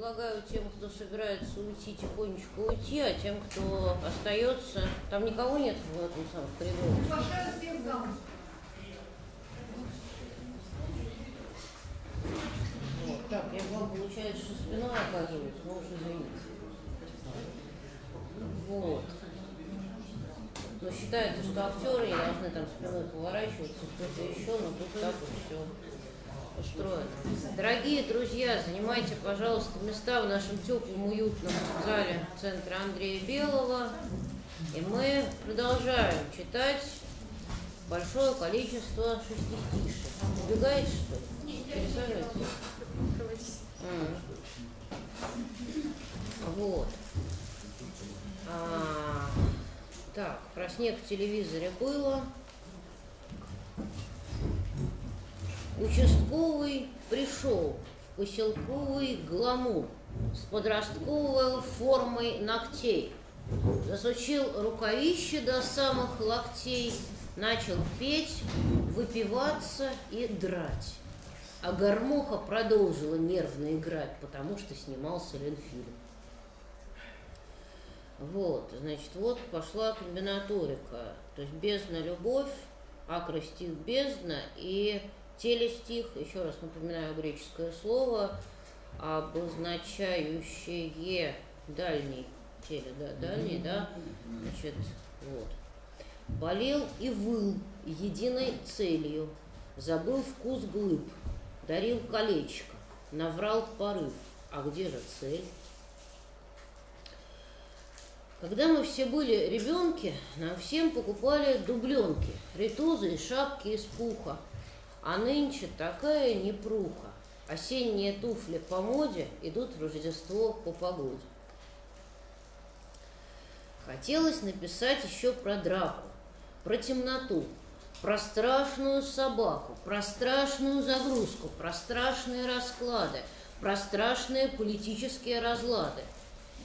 предлагаю тем, кто собирается уйти, тихонечко уйти, а тем, кто остается... Там никого нет в этом самом коридоре? Всех. Вот. Так, я вам, получается, что спиной оказываюсь, но уж извините. Вот. Но считается, что актеры не должны там спиной поворачиваться, кто-то еще, но тут так вот все устроено. Дорогие друзья, занимайте, пожалуйста, места в нашем теплом, уютном зале центра Андрея Белого. И мы продолжаем читать большое количество шестистишек. Убегаете, что ли? Пересаживайтесь. М. Вот. А, так, про снег в телевизоре было. Участковый пришел в поселковый гламур с подростковой формой ногтей. Засучил рукавище до самых локтей, начал петь, выпиваться и драть. А гармоха продолжила нервно играть, потому что снимался Ленфильм. Вот, значит, вот пошла комбинаторика. То есть бездна любовь, акростих бездна и телестих, еще раз напоминаю греческое слово, обозначающее дальний теле, да, дальний, да, значит, вот. Болел и выл единой целью, забыл вкус глыб, дарил колечко, наврал порыв. А где же цель? Когда мы все были ребенки, нам всем покупали дубленки, ритузы и шапки из пуха. А нынче такая непруха. Осенние туфли по моде идут в Рождество по погоде. Хотелось написать еще про драку, про темноту, про страшную собаку, про страшную загрузку, про страшные расклады, про страшные политические разлады.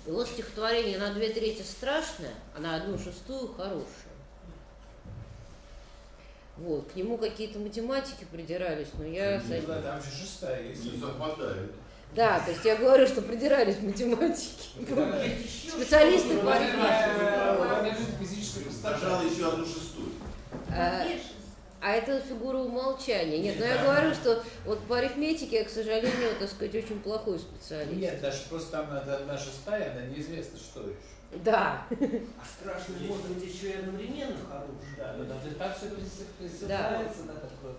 И вот стихотворение на две трети страшное, а на одну шестую хорошее. Вот, к нему какие-то математики придирались, но я... этим- Да, там же шестая есть. Не совпадает. Да, то есть я говорю, что придирались математики. Специалисты по Сначала еще одну шестую. А, а это фигура умолчания. Нет, но я говорю, что вот по арифметике я, к сожалению, так сказать, очень плохой специалист. Нет, даже просто там надо одна шестая, она неизвестно что еще. Да. А страшный мод ведь еще и одновременно хороший. Да, но даже так все Да. Присылается на такое.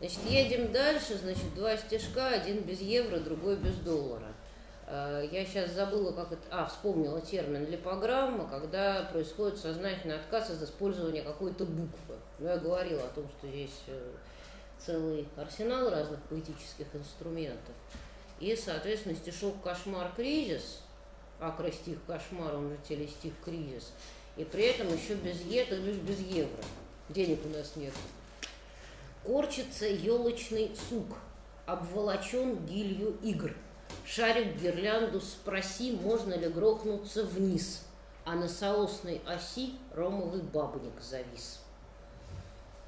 Значит, едем дальше, значит, два стежка, один без евро, другой без доллара. Э, Я сейчас забыла, как это... А, вспомнила термин липограмма, когда происходит сознательный отказ от использования какой-то буквы. Ну, я говорила о том, что здесь э, целый арсенал разных поэтических инструментов. И, соответственно, стишок «Кошмар, кризис», акростих «Кошмар», он же телестих «Кризис», и при этом еще без «е», то лишь без евро. Денег у нас нет. Корчится елочный сук, обволочен гилью игр. Шарик гирлянду спроси, можно ли грохнуться вниз, а на соосной оси ромовый бабник завис.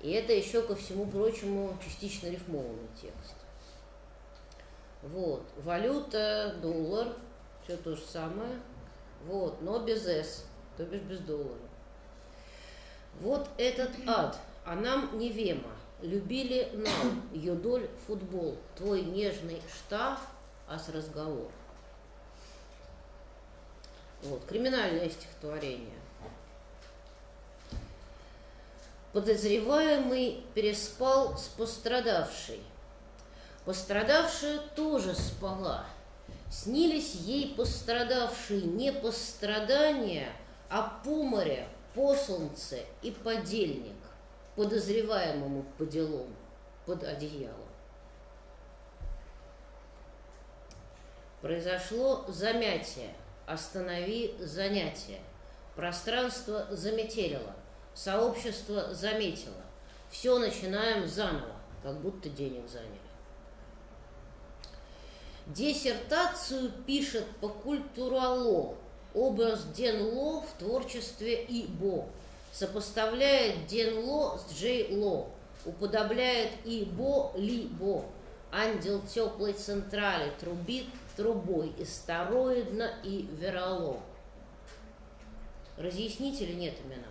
И это еще, ко всему прочему, частично рифмованный текст. Вот. Валюта, доллар, все то же самое. Вот, но без «с», то бишь без доллара. Вот этот ад, а нам не вема. Любили нам, юдоль, футбол, твой нежный штаб, а с разговор. Вот, криминальное стихотворение. Подозреваемый переспал с пострадавшей. Пострадавшая тоже спала. Снились ей пострадавшие не по страдания, а по море, по солнце и подельник, подозреваемому по делам, под одеялом. Произошло замятие, останови занятие. Пространство заметелило, сообщество заметило. Все начинаем заново, как будто денег заняли. Диссертацию пишет по культурало, образ Денло в творчестве Ибо. Сопоставляет Денло с Джей Ло, уподобляет Ибо Либо. Ангел теплой централи трубит трубой и староидно, и веролом. Разъяснить или нет имена?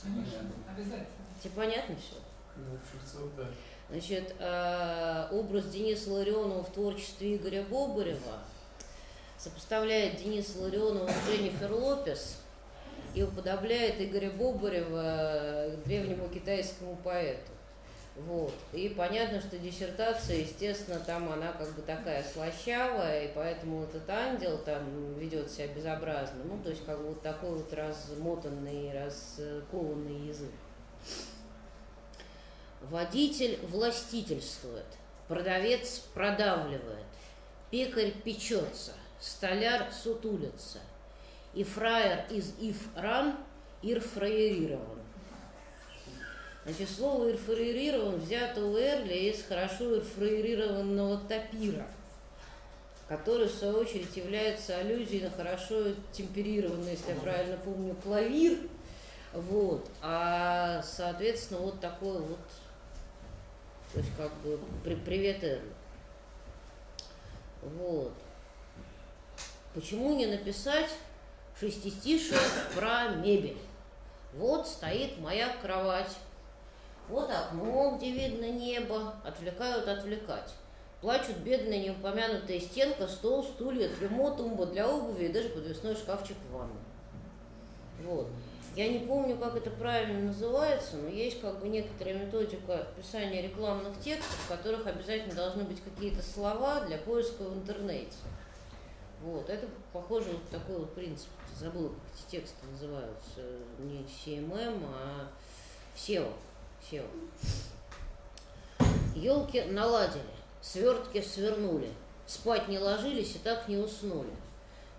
Конечно, обязательно. Тебе понятно все? Ну, Шевцов, да. Значит, э, образ Дениса Ларионова в творчестве Игоря Бобырева сопоставляет Дениса Ларионова с Дженнифер Лопес и уподобляет Игоря Бобырева к древнему китайскому поэту. Вот. И понятно, что диссертация, естественно, там она как бы такая слащавая, и поэтому этот ангел там ведет себя безобразно. Ну, то есть как бы вот такой вот размотанный, раскованный язык. Водитель властительствует, продавец продавливает, пекарь печется, столяр сутулится, и фраер из ифран ирфраерирован. Значит, слово ирфраерирован взято у Эрля из хорошо ирфраерированного тапира, который, в свою очередь, является аллюзией на хорошо темперированный, если я правильно помню, клавир. Вот. А, соответственно, вот такой вот то есть как бы при, привет Эрл. Вот. Почему не написать шестистишие про мебель? Вот стоит моя кровать. Вот окно, где видно небо. Отвлекают отвлекать. Плачут бедная неупомянутая стенка, стол, стулья, трюмо, тумба для обуви и даже подвесной шкафчик в ванну. Вот. Я не помню, как это правильно называется, но есть как бы некоторая методика писания рекламных текстов, в которых обязательно должны быть какие-то слова для поиска в интернете. Вот, это похоже вот такой вот принцип. Забыла, как эти тексты называются. Не CMM, а SEO. SEO. Елки наладили, свертки свернули, спать не ложились и так не уснули.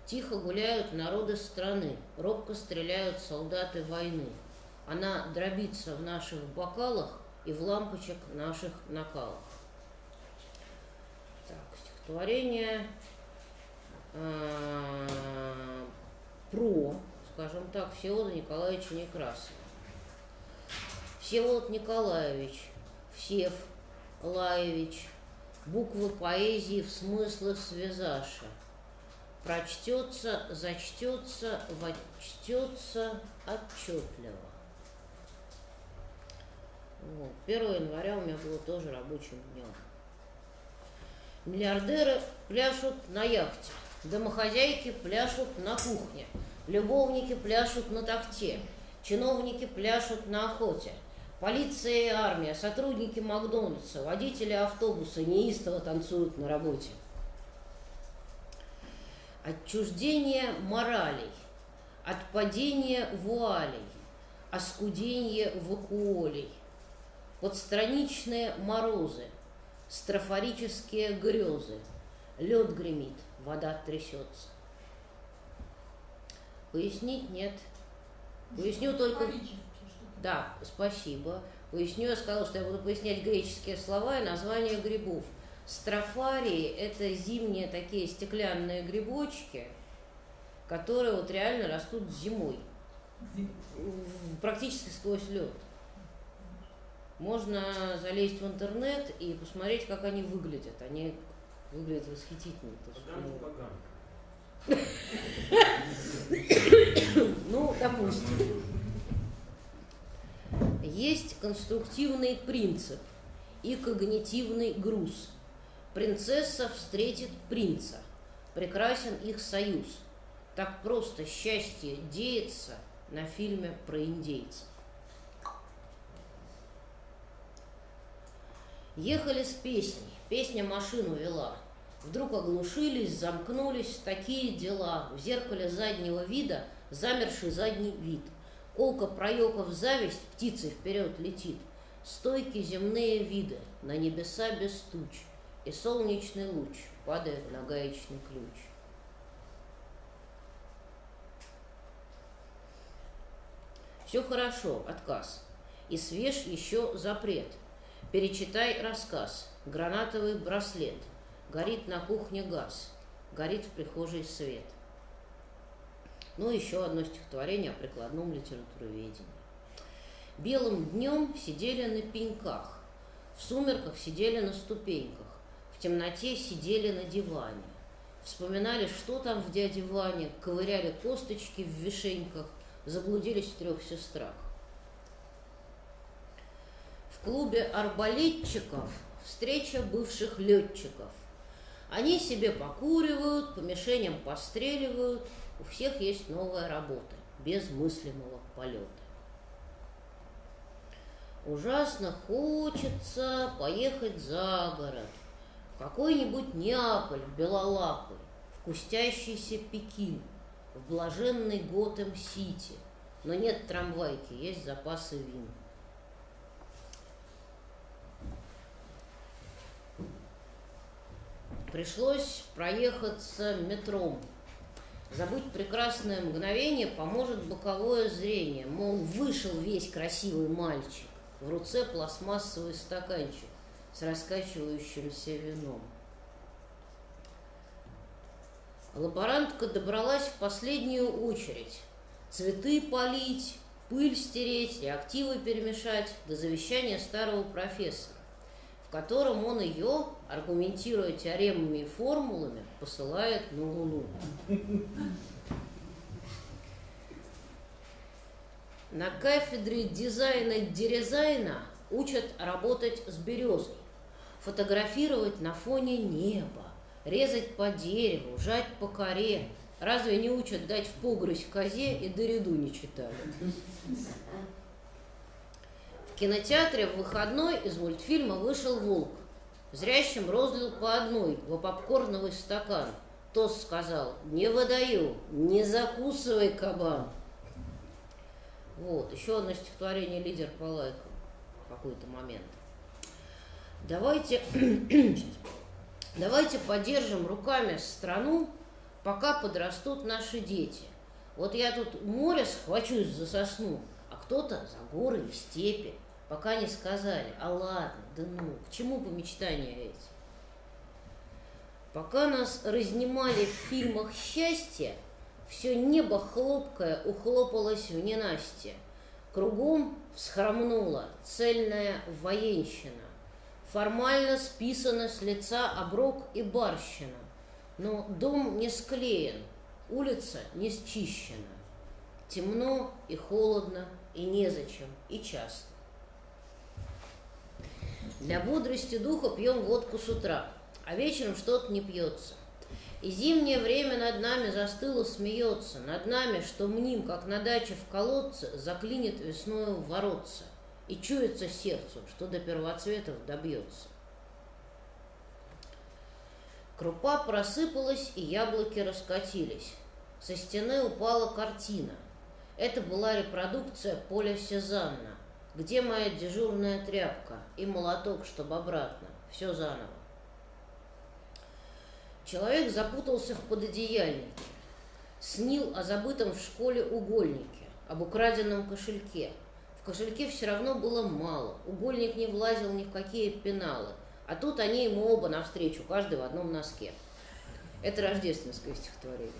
Тихо гуляют народы страны, робко стреляют солдаты войны. Она дробится в наших бокалах и в лампочек наших накалах. Так, стихотворение э, про, скажем так, Всеволода Николаевича Некрасова. Всеволод Николаевич, Всев Лаевич, буквы поэзии в смыслах связаша – прочтется, зачтется, вочтется отчетливо. Вот. 1 января у меня было тоже рабочим днем. Миллиардеры пляшут на яхте, домохозяйки пляшут на кухне, любовники пляшут на такте, чиновники пляшут на охоте, полиция и армия, сотрудники Макдональдса, водители автобуса неистово танцуют на работе отчуждение моралей, отпадение вуалей, оскудение вакуолей, подстраничные морозы, строфорические грезы, лед гремит, вода трясется. Пояснить нет. Поясню только... Да, спасибо. Поясню, я сказала, что я буду пояснять греческие слова и названия грибов – Строфарии – это зимние такие стеклянные грибочки, которые вот реально растут зимой, практически сквозь лед. Можно залезть в интернет и посмотреть, как они выглядят. Они выглядят восхитительно. Ну, допустим. Есть конструктивный принцип и когнитивный груз – Принцесса встретит принца. Прекрасен их союз. Так просто счастье деется на фильме про индейцев. Ехали с песней, песня машину вела. Вдруг оглушились, замкнулись, такие дела. В зеркале заднего вида замерший задний вид. Колка проеков зависть птицей вперед летит. Стойки земные виды, на небеса без туч и солнечный луч падает на гаечный ключ. Все хорошо, отказ. И свеж еще запрет. Перечитай рассказ. Гранатовый браслет. Горит на кухне газ. Горит в прихожей свет. Ну, еще одно стихотворение о прикладном литературоведении. Белым днем сидели на пеньках, в сумерках сидели на ступеньках, темноте сидели на диване, вспоминали, что там в дяде Ване, ковыряли косточки в вишеньках, заблудились в трех сестрах. В клубе арбалетчиков встреча бывших летчиков. Они себе покуривают, по мишеням постреливают, у всех есть новая работа, без мыслимого полета. Ужасно хочется поехать за город, какой-нибудь Неаполь белолапый, в кустящийся Пекин, в блаженный Готэм-Сити. Но нет трамвайки, есть запасы вин. Пришлось проехаться метром. Забыть прекрасное мгновение поможет боковое зрение. Мол, вышел весь красивый мальчик. В руце пластмассовый стаканчик с раскачивающимся вином. Лаборантка добралась в последнюю очередь. Цветы полить, пыль стереть, реактивы перемешать до завещания старого профессора, в котором он ее, аргументируя теоремами и формулами, посылает на Луну. На кафедре дизайна-дерезайна учат работать с березой, фотографировать на фоне неба, резать по дереву, жать по коре. Разве не учат дать в погрызь козе и дориду не читали? В кинотеатре в выходной из мультфильма вышел волк. Зрящим розлил по одной во попкорновый стакан. Тос сказал, не выдаю, не закусывай кабан. Вот, еще одно стихотворение «Лидер по лайкам» какой-то момент. Давайте, давайте поддержим руками страну, пока подрастут наши дети. Вот я тут море схвачусь за сосну, а кто-то за горы и степи, пока не сказали, а ладно, да ну, к чему помечтания эти? Пока нас разнимали в фильмах счастья, все небо хлопкое ухлопалось в ненастье. Кругом всхромнула цельная военщина. Формально списано с лица оброк и барщина. Но дом не склеен, улица не счищена. Темно и холодно, и незачем, и часто. Для бодрости духа пьем водку с утра, а вечером что-то не пьется. И зимнее время над нами застыло, смеется, над нами, что мним, как на даче в колодце, заклинит весною воротца, и чуется сердцу, что до первоцветов добьется. Крупа просыпалась, и яблоки раскатились. Со стены упала картина. Это была репродукция поля Сезанна. Где моя дежурная тряпка и молоток, чтобы обратно? Все заново. Человек запутался в пододеяльнике, снил о забытом в школе угольнике, об украденном кошельке. В кошельке все равно было мало, угольник не влазил ни в какие пеналы, а тут они ему оба навстречу, каждый в одном носке. Это рождественское стихотворение.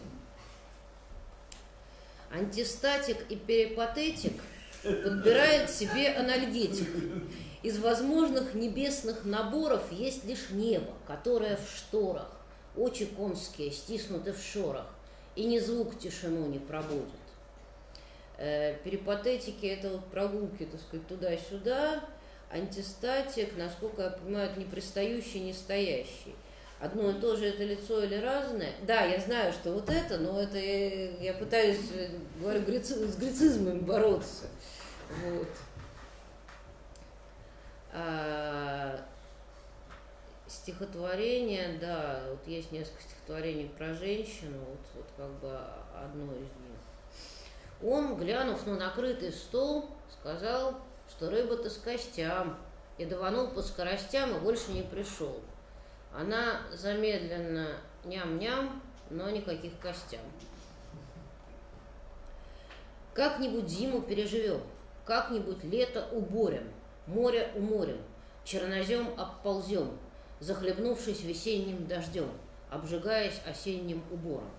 Антистатик и перипатетик подбирает себе анальгетик. Из возможных небесных наборов есть лишь небо, которое в шторах очи конские стиснуты в шорах, и ни звук тишину не пробудет. Э, перипатетики – это вот прогулки, так сказать, туда-сюда, антистатик, насколько я понимаю, это не пристающий, не стоящий. Одно и то же это лицо или разное? Да, я знаю, что вот это, но это я, я пытаюсь, э, говорю, греци, с грецизмами бороться. Вот. А, стихотворение, да, вот есть несколько стихотворений про женщину, вот, вот как бы одно из них. Он, глянув на накрытый стол, сказал, что рыба-то с костям, и даванул по скоростям и больше не пришел. Она замедленно ням-ням, но никаких костям. Как-нибудь зиму переживем, как-нибудь лето уборем, море уморем, чернозем обползем, захлебнувшись весенним дождем, обжигаясь осенним убором.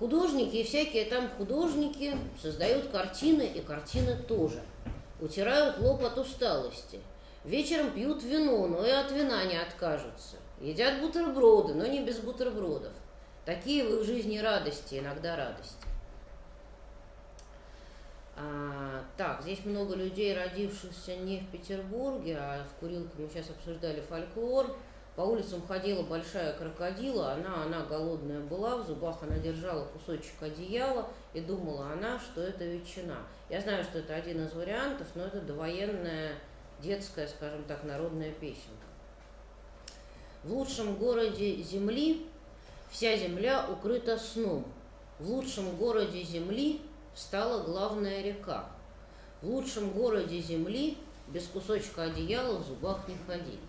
Художники и всякие там художники создают картины, и картины тоже. Утирают лоб от усталости. Вечером пьют вино, но и от вина не откажутся. Едят бутерброды, но не без бутербродов. Такие в их жизни радости, иногда радости. А, так, здесь много людей, родившихся не в Петербурге, а в Курилке мы сейчас обсуждали фольклор. По улицам ходила большая крокодила, она, она голодная была, в зубах она держала кусочек одеяла и думала она, что это ветчина. Я знаю, что это один из вариантов, но это довоенная детская, скажем так, народная песенка. В лучшем городе Земли вся земля укрыта сном. В лучшем городе Земли стала главная река. В лучшем городе Земли без кусочка одеяла в зубах не ходить.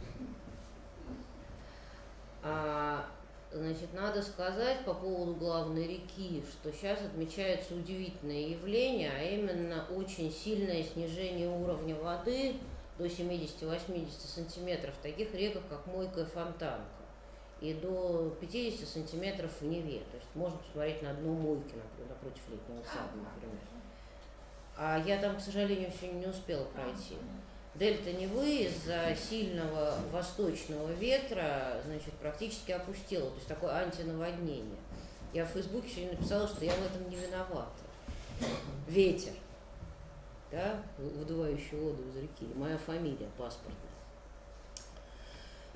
А, значит, надо сказать по поводу главной реки, что сейчас отмечается удивительное явление, а именно очень сильное снижение уровня воды до 70-80 сантиметров в таких реках, как Мойка и Фонтанка, и до 50 сантиметров в Неве. То есть можно посмотреть на Мойке, например, напротив летнего сада, например. А я там, к сожалению, еще не успела пройти. Дельта Невы из-за сильного восточного ветра, значит, практически опустела, то есть такое антинаводнение. Я в Фейсбуке сегодня написала, что я в этом не виновата. Ветер, да, выдувающий воду из реки, моя фамилия паспортная.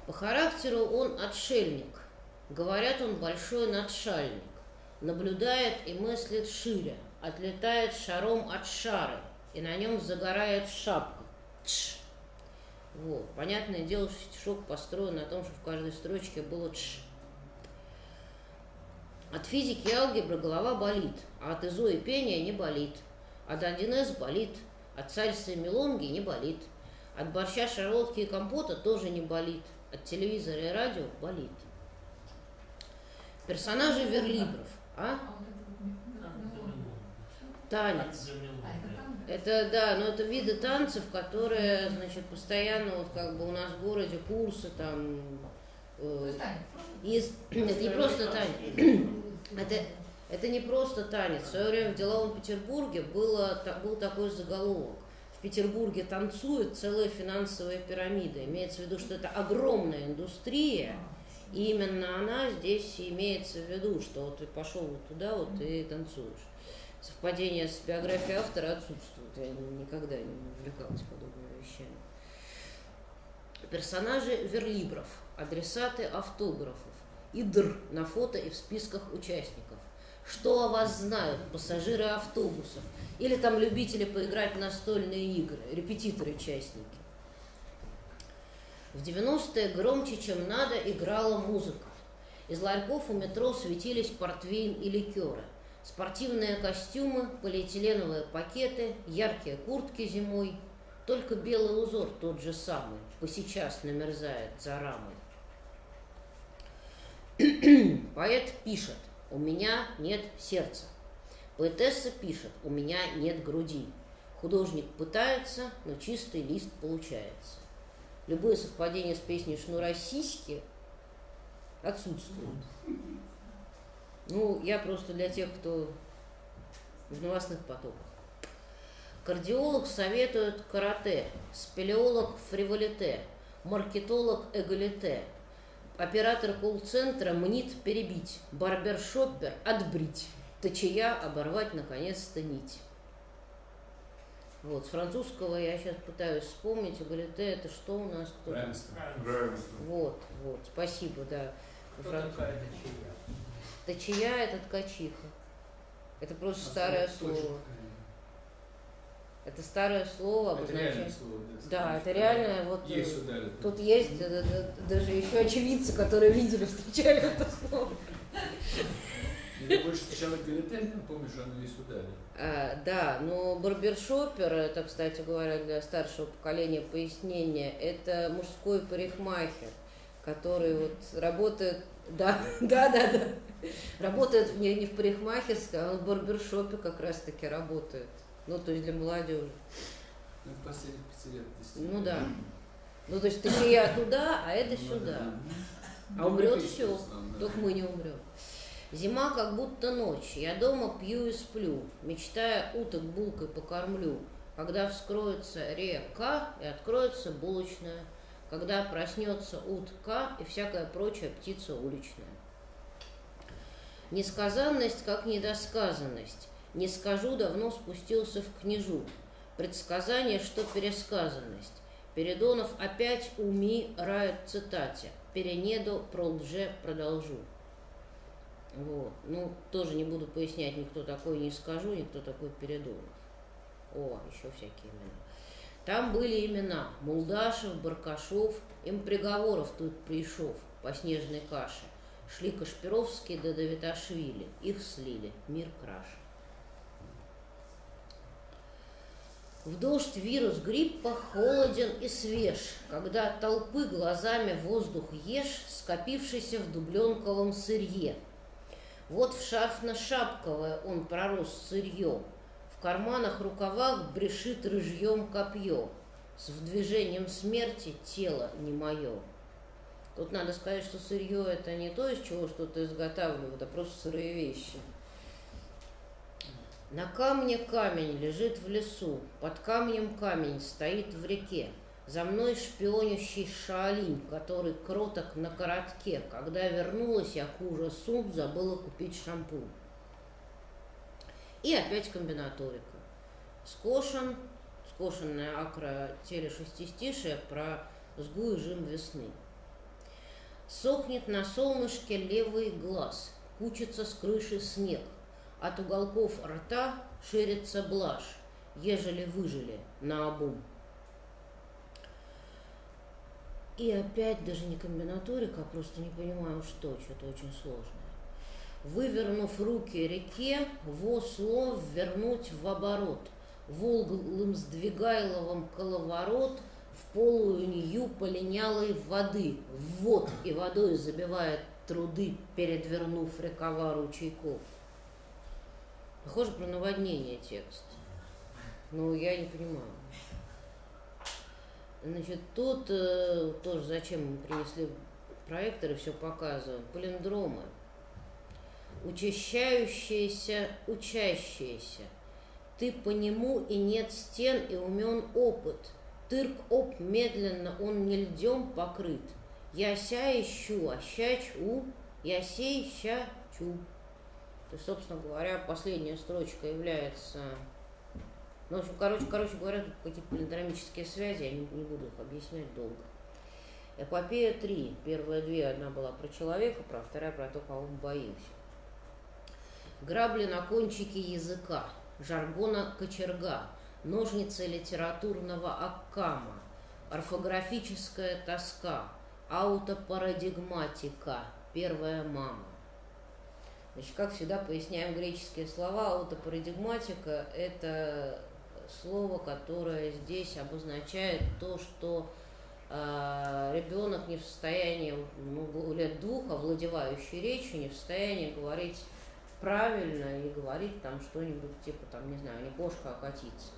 По характеру он отшельник, говорят, он большой надшальник, наблюдает и мыслит шире, отлетает шаром от шары, и на нем загорает шапка Тш. Вот. Понятное дело, что стишок построен на том, что в каждой строчке было тш. От физики и алгебры голова болит, а от изо и пения не болит. От 1С болит, от сальса и мелонги не болит. От борща, шарлотки и компота тоже не болит. От телевизора и радио болит. Персонажи верлибров. А? Танец. Это да, но это виды танцев, которые, значит, постоянно вот как бы у нас в городе курсы там. Э, из, это не просто танец. Это, это не просто танец. В свое время в деловом Петербурге было, был такой заголовок. В Петербурге танцует целая финансовая пирамида. Имеется в виду, что это огромная индустрия, и именно она здесь имеется в виду, что вот ты пошел вот туда, вот и танцуешь совпадение с биографией автора отсутствует. Я никогда не увлекалась подобными вещами. Персонажи верлибров, адресаты автографов, и др на фото и в списках участников. Что о вас знают пассажиры автобусов? Или там любители поиграть в настольные игры, репетиторы-участники? В 90-е громче, чем надо, играла музыка. Из ларьков у метро светились портвейн и ликеры – Спортивные костюмы, полиэтиленовые пакеты, яркие куртки зимой. Только белый узор тот же самый, посейчас намерзает за рамой. Поэт пишет, у меня нет сердца. Поэтесса пишет, у меня нет груди. Художник пытается, но чистый лист получается. Любые совпадения с песней «Шнура сиськи» отсутствуют. Ну, я просто для тех, кто в новостных потоках. Кардиолог советует карате, спелеолог фриволите, маркетолог эгалите, оператор колл-центра мнит перебить, барбершоппер отбрить, точия оборвать наконец-то нить. Вот, с французского я сейчас пытаюсь вспомнить, эгалите это что у нас? Равенство. Вот, вот, спасибо, да. Кто Фран- такая Дачия? Ткачия – это ткачиха. Это просто старое слово. Это старое слово Это реальное обозначает. слово. Да, это реальное. Вот э, Есть ударит. тут есть э, э, даже еще очевидцы, которые видели, встречали это слово. Или больше сначала галетель, помнишь, оно весь ударит. А, да, но барбершопер, это, кстати говоря, для старшего поколения пояснение, это мужской парикмахер, который вот работает, да, да, да, да, работает не, не в парикмахерской, а он в барбершопе как раз-таки работает. Ну, то есть для молодежи. Ну, последних пяти лет. Ну да. Ну, то есть ты я туда, а это Ну, сюда. да. А умрет все, да. только мы не умрем. Зима как будто ночь, я дома пью и сплю, мечтая уток булкой покормлю. когда вскроется река и откроется булочная, когда проснется утка и всякая прочая птица уличная. Несказанность как недосказанность. Не скажу, давно спустился в книжу. Предсказание, что пересказанность. Передонов опять уми рает цитате. Перенеду про лже продолжу. Вот. Ну, тоже не буду пояснять, никто такой не скажу, никто такой Передонов. О, еще всякие имена. Там были имена Мулдашев, Баркашов, им приговоров тут пришов по снежной каше. Шли Кашпировские до Давиташвили, их слили, мир краш. В дождь вирус гриппа холоден и свеж, когда толпы глазами воздух ешь, скопившийся в дубленковом сырье. Вот в шарфно-шапковое он пророс сырье, в карманах рукавах брешит рыжьем копье, с движением смерти тело не мое. Тут надо сказать, что сырье это не то, из чего что-то изготавливают, а просто сырые вещи. На камне камень лежит в лесу, под камнем камень стоит в реке. За мной шпионящий шаолинь, который кроток на коротке. Когда вернулась я к ужасу, забыла купить шампунь. И опять комбинаторика. Скошен, скошенная акра телешестистишия про сгу и жим весны. Сохнет на солнышке левый глаз, кучится с крыши снег. От уголков рта ширится блажь, ежели выжили на обум. И опять даже не комбинаторика, а просто не понимаю, что, что-то очень сложное. Вывернув руки реке, во слов вернуть в оборот, волглым сдвигайловым коловорот – полую нью полинялой воды, вот и водой забивает труды, передвернув рекова ручейков. Похоже про наводнение текст. Но я не понимаю. Значит, тут э, тоже зачем мы принесли проекторы, все показываем. Полиндромы. Учащающиеся, учащиеся. Ты по нему и нет стен, и умен опыт – Тырк оп, медленно, он не льдем покрыт. Я ся ищу, а ща чу, я сей ща чу. То есть, собственно говоря, последняя строчка является... Ну, в общем, короче, короче говоря, тут какие-то полиндромические связи, я не, не буду их объяснять долго. Эпопея 3. Первая две, одна была про человека, про вторая про то, кого мы боимся. Грабли на кончике языка, жаргона кочерга, ножницы литературного аккама, орфографическая тоска, аутопарадигматика, первая мама. Значит, как всегда поясняем греческие слова, аутопарадигматика – это слово, которое здесь обозначает то, что э, ребенок не в состоянии, ну, лет двух, овладевающий речью, не в состоянии говорить правильно и говорить там что-нибудь типа, там, не знаю, не кошка, а котица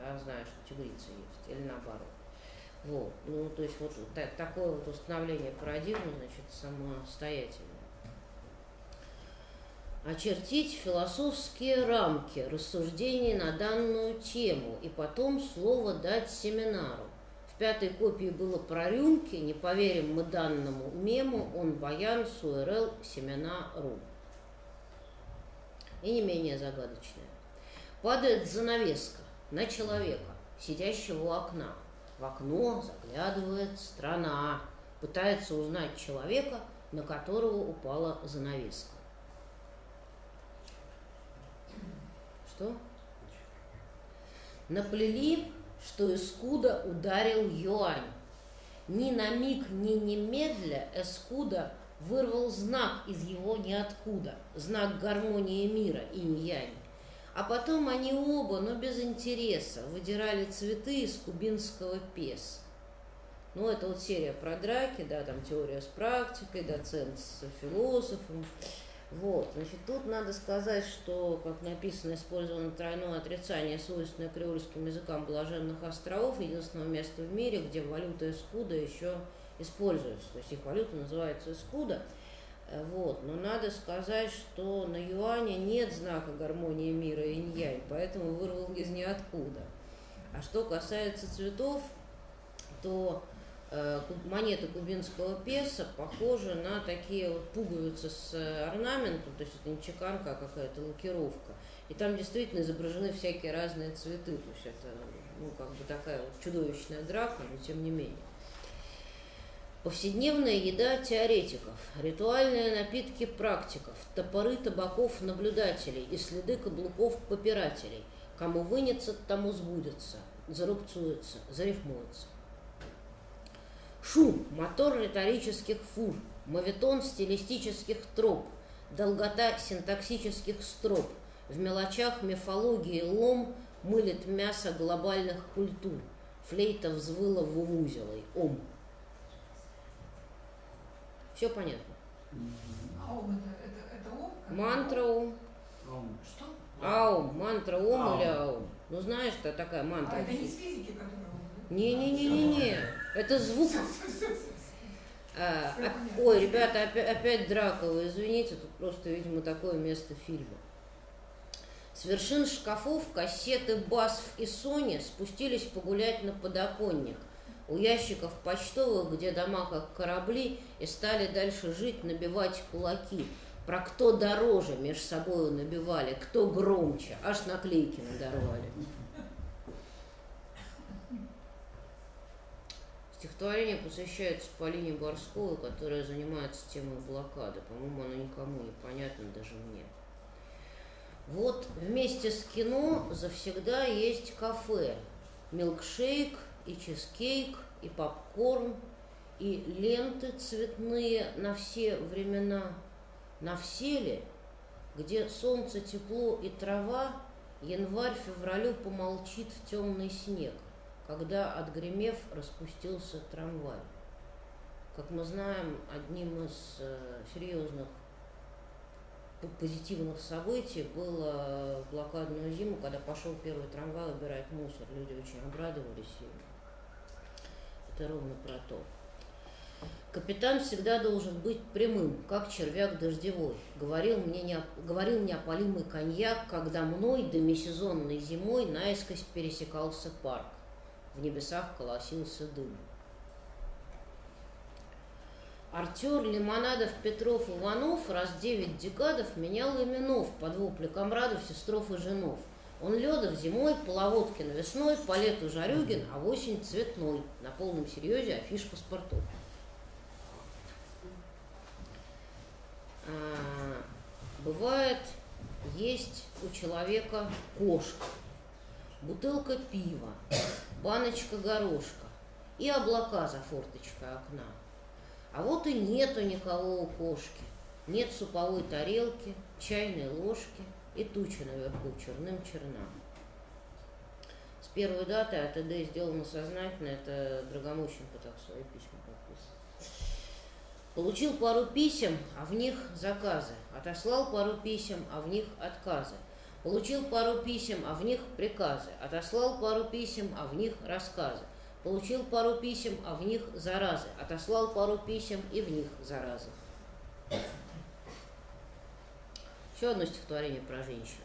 да, зная, что тигрица есть, или наоборот. Вот. Ну, то есть вот так, такое вот установление парадигмы, значит, самостоятельное. Очертить философские рамки рассуждений на данную тему и потом слово дать семинару. В пятой копии было про рюмки, не поверим мы данному мему, он баян СУРЛ семена.ру. И не менее загадочное. Падает занавеска на человека, сидящего у окна. В окно заглядывает страна, пытается узнать человека, на которого упала занавеска. Что? Наплели, что Эскуда ударил юань. Ни на миг, ни немедля Эскуда вырвал знак из его ниоткуда, знак гармонии мира, инь-янь. А потом они оба, но без интереса, выдирали цветы из кубинского пес. Ну, это вот серия про драки, да, там теория с практикой, доцент с философом. Вот, значит, тут надо сказать, что, как написано, использовано тройное отрицание, свойственное креольским языкам блаженных островов, единственного места в мире, где валюта эскуда еще используется. То есть их валюта называется эскуда – вот. Но надо сказать, что на юане нет знака гармонии мира и инь поэтому вырвал из ниоткуда. А что касается цветов, то э, монеты кубинского песа похожи на такие вот пуговицы с э, орнаментом, то есть это не чеканка, а какая-то лакировка. И там действительно изображены всякие разные цветы, то есть это ну, как бы такая вот чудовищная драка, но тем не менее. Повседневная еда теоретиков, ритуальные напитки практиков, топоры табаков наблюдателей и следы каблуков попирателей. Кому вынется, тому сбудется, зарубцуется, зарифмуется. Шум, мотор риторических фур, моветон стилистических троп, долгота синтаксических строп, в мелочах мифологии лом мылит мясо глобальных культур, флейта взвыла вувузелой, ом. Все понятно. А это, это, это ом? как Мантра ом, Ом. Что? аум, мантра ом Аум. или аум. Ну знаешь, что такая мантра. А это не с физики, которая? Не-не-не-не-не, это звук. А, понятно. ой, ребята, опять, опять драка, вы извините, тут просто, видимо, такое место фильма. С вершин шкафов кассеты Басф и Сони спустились погулять на подоконник. У ящиков почтовых, где дома как корабли, и стали дальше жить, набивать кулаки. Про кто дороже меж собою набивали, кто громче, аж наклейки надорвали. Стихотворение посвящается Полине Борсковой, которая занимается темой блокады. По-моему, оно никому не понятно, даже мне. Вот вместе с кино завсегда есть кафе. Милкшейк и чизкейк, и попкорн, и ленты цветные на все времена. На все ли, где солнце, тепло и трава, январь февралю помолчит в темный снег, когда, отгремев, распустился трамвай. Как мы знаем, одним из э, серьезных позитивных событий было в блокадную зиму, когда пошел первый трамвай убирать мусор. Люди очень обрадовались. И это ровно про то. Капитан всегда должен быть прямым, как червяк дождевой. Говорил мне, не, говорил неопалимый коньяк, когда мной демисезонной зимой наискось пересекался парк. В небесах колосился дым. Артер Лимонадов Петров Иванов раз девять декадов менял именов под вопли комрадов, сестров и женов. Он Ледов зимой, Половодкин весной, по лету Жарюгин, а в осень цветной. На полном серьезе афиш паспортов. А, бывает, есть у человека кошка, бутылка пива, баночка горошка и облака за форточкой окна. А вот и нету никого у кошки. Нет суповой тарелки, чайной ложки и тучи наверху черным черна. С первой даты АТД сделано сознательно, это Драгомощенко так свои письма подписывал. Получил пару писем, а в них заказы. Отослал пару писем, а в них отказы. Получил пару писем, а в них приказы. Отослал пару писем, а в них рассказы. Получил пару писем, а в них заразы. Отослал пару писем, и в них заразы. Еще одно стихотворение про женщину.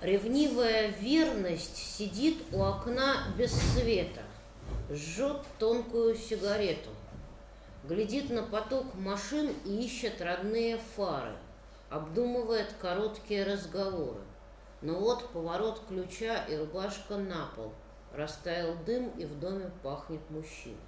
Ревнивая верность сидит у окна без света, жжет тонкую сигарету, глядит на поток машин и ищет родные фары, обдумывает короткие разговоры. Но вот поворот ключа и рубашка на пол, растаял дым и в доме пахнет мужчиной.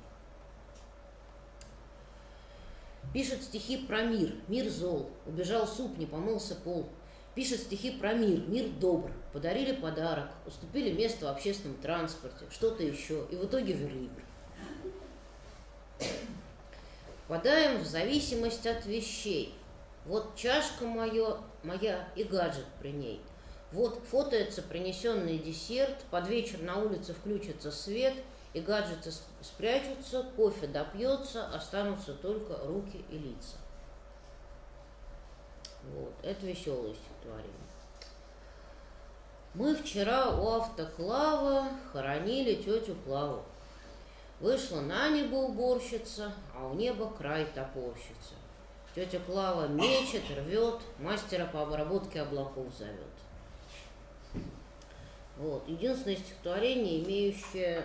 Пишет стихи про мир, мир зол, убежал суп, не помылся пол. Пишет стихи про мир, мир добр, подарили подарок, уступили место в общественном транспорте, что-то еще, и в итоге верлибр. Впадаем в зависимость от вещей. Вот чашка моё, моя и гаджет при ней. Вот фотоется принесенный десерт, под вечер на улице включится свет, и гаджеты сп- спрячутся, кофе допьется, останутся только руки и лица. Вот, это веселое стихотворение. Мы вчера у автоклава хоронили тетю Клаву. Вышла на небо уборщица, а у неба край топорщица. Тетя Клава мечет, рвет, мастера по обработке облаков зовет. Вот. Единственное стихотворение, имеющее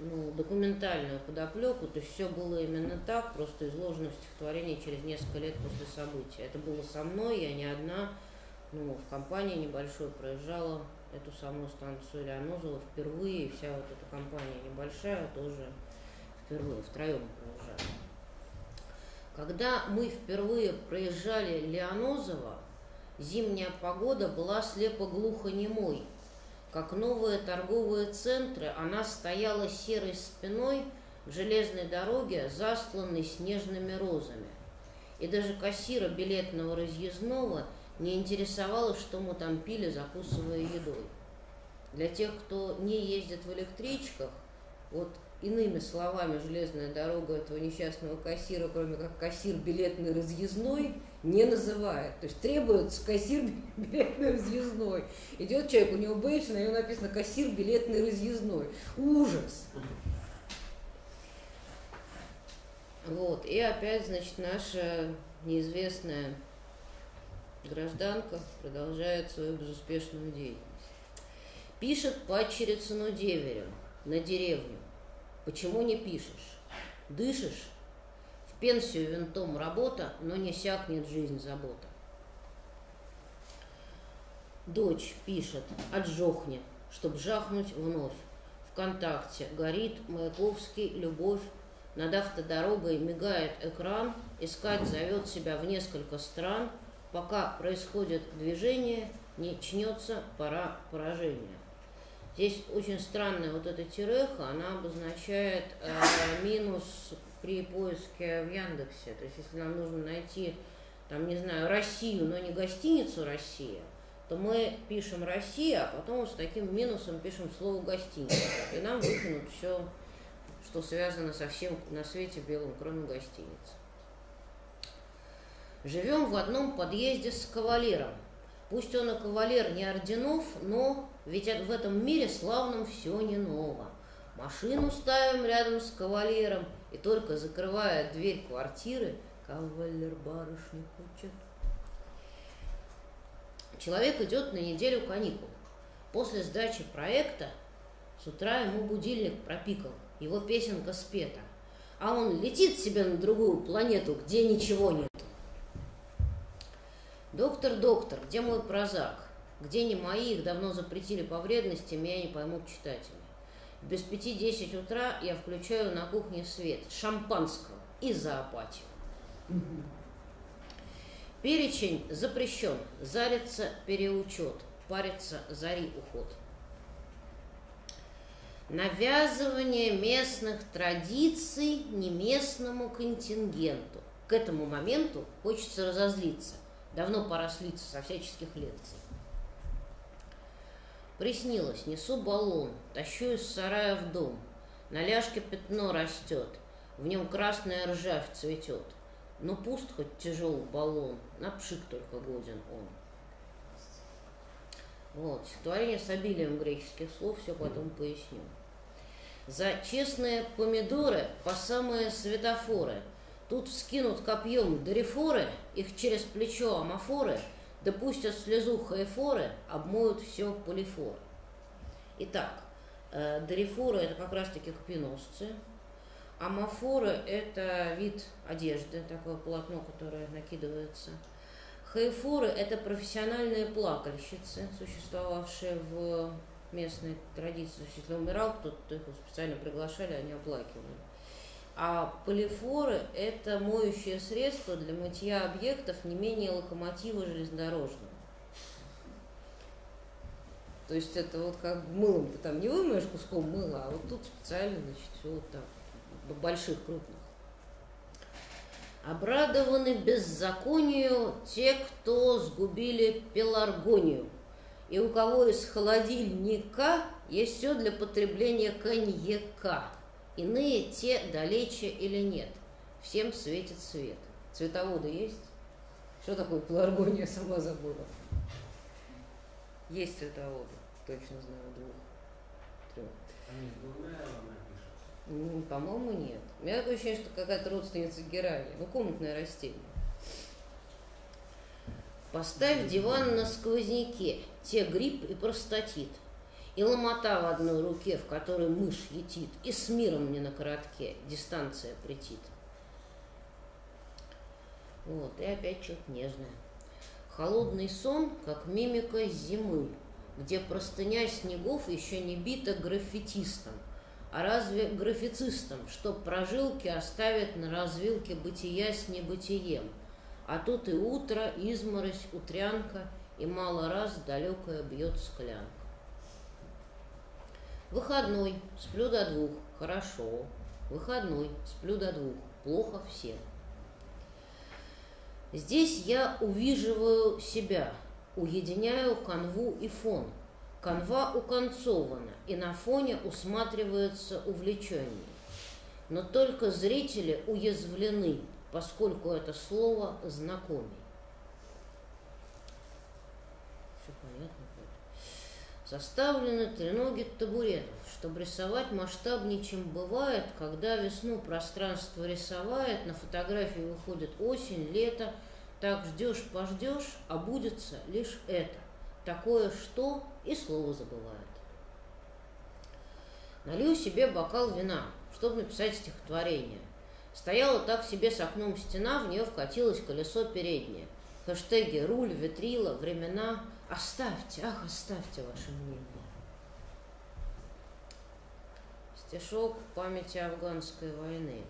ну, документальную подоплеку, то есть все было именно так, просто изложено в стихотворении через несколько лет после события. Это было со мной, я не одна, ну, в компании небольшой проезжала эту самую станцию Леонозова впервые, вся вот эта компания небольшая тоже впервые, втроем проезжали. Когда мы впервые проезжали Леонозово, зимняя погода была слепо-глухо-немой. Как новые торговые центры, она стояла серой спиной к железной дороге, застланной снежными розами. И даже кассира билетного разъездного не интересовало, что мы там пили, закусывая едой. Для тех, кто не ездит в электричках, вот иными словами, железная дорога этого несчастного кассира, кроме как кассир билетный разъездной, не называет. То есть требуется кассир билетный разъездной. Идет человек, у него бейдж, на нем написано кассир билетный разъездной. Ужас! Вот, и опять, значит, наша неизвестная гражданка продолжает свою безуспешную деятельность. Пишет падчерицыну деверю на деревню. Почему не пишешь? Дышишь? В пенсию винтом работа, но не сякнет жизнь забота. Дочь пишет, отжохни, чтоб жахнуть вновь. Вконтакте горит Маяковский, любовь. Над автодорогой мигает экран, искать зовет себя в несколько стран. Пока происходит движение, не чнется пора поражения. Здесь очень странная вот эта тиреха, она обозначает э, минус при поиске в Яндексе. То есть если нам нужно найти, там, не знаю, Россию, но не гостиницу Россия, то мы пишем Россия, а потом с таким минусом пишем слово гостиница. И нам выкинут все, что связано со всем на свете белым, кроме гостиницы. Живем в одном подъезде с кавалером. Пусть он и кавалер не орденов, но ведь в этом мире славном все не ново. Машину ставим рядом с кавалером, и только закрывая дверь квартиры, кавалер барышню хочет. Человек идет на неделю каникул. После сдачи проекта с утра ему будильник пропикал, его песенка спета. А он летит себе на другую планету, где ничего нет. Доктор, доктор, где мой прозак? Где не мои, их давно запретили по вредности, меня не поймут читатели. Без пяти десять утра я включаю на кухне свет шампанского и зоопатию. Перечень запрещен, зарится переучет, парится зари уход. Навязывание местных традиций неместному контингенту. К этому моменту хочется разозлиться. Давно пора со всяческих лекций. Приснилось, несу баллон, тащу из сарая в дом. На ляжке пятно растет, в нем красная ржавь цветет. Но пуст хоть тяжелый баллон, на пшик только годен он. Вот, стихотворение с обилием греческих слов, все потом поясню. За честные помидоры по самые светофоры. Тут вскинут копьем дорифоры, их через плечо амафоры – да пустят слезу хайфоры, обмоют все полифор. Итак, э, дорифоры это как раз-таки копиносцы, амафоры это вид одежды, такое полотно, которое накидывается. Хайфоры это профессиональные плакальщицы, существовавшие в местной традиции. Если умирал кто-то, то их специально приглашали, они оплакивали. А полифоры – это моющее средство для мытья объектов не менее локомотива железнодорожного. То есть это вот как мылом ты там не вымоешь куском мыла, а вот тут специально, значит, все вот так, больших, крупных. Обрадованы беззаконию те, кто сгубили пеларгонию, и у кого из холодильника есть все для потребления коньяка – Иные те далече или нет. Всем светит свет. Цветоводы есть? Что такое пеларгония, сама забыла. Есть цветоводы, точно знаю, двух, трех. Ну, по-моему, нет. У меня такое ощущение, что какая-то родственница герани. Ну, комнатное растение. Поставь диван на сквозняке, те грипп и простатит. И ломота в одной руке, в которой мышь етит, и с миром не на коротке, дистанция претит. Вот, и опять что-то нежное. Холодный сон, как мимика зимы, где простыня снегов еще не бита граффитистом, а разве графицистом, что прожилки оставят на развилке бытия с небытием, а тут и утро, изморозь, утрянка, и мало раз далекая бьет склянка. Выходной, сплю до двух, хорошо. Выходной, сплю до двух, плохо всем. Здесь я увиживаю себя, уединяю канву и фон. Канва уконцована, и на фоне усматривается увлечение. Но только зрители уязвлены, поскольку это слово знакомый. Все понятно будет. Составлены треноги табуретов, чтобы рисовать масштабнее, чем бывает, когда весну пространство рисовает, на фотографии выходит осень, лето, так ждешь, пождешь, а будется лишь это. Такое что и слово забывает. Налью себе бокал вина, чтобы написать стихотворение. Стояла так себе с окном стена, в нее вкатилось колесо переднее. Хэштеги «руль», «ветрила», «времена». Оставьте, ах, оставьте ваше мнение. Стишок памяти афганской войны.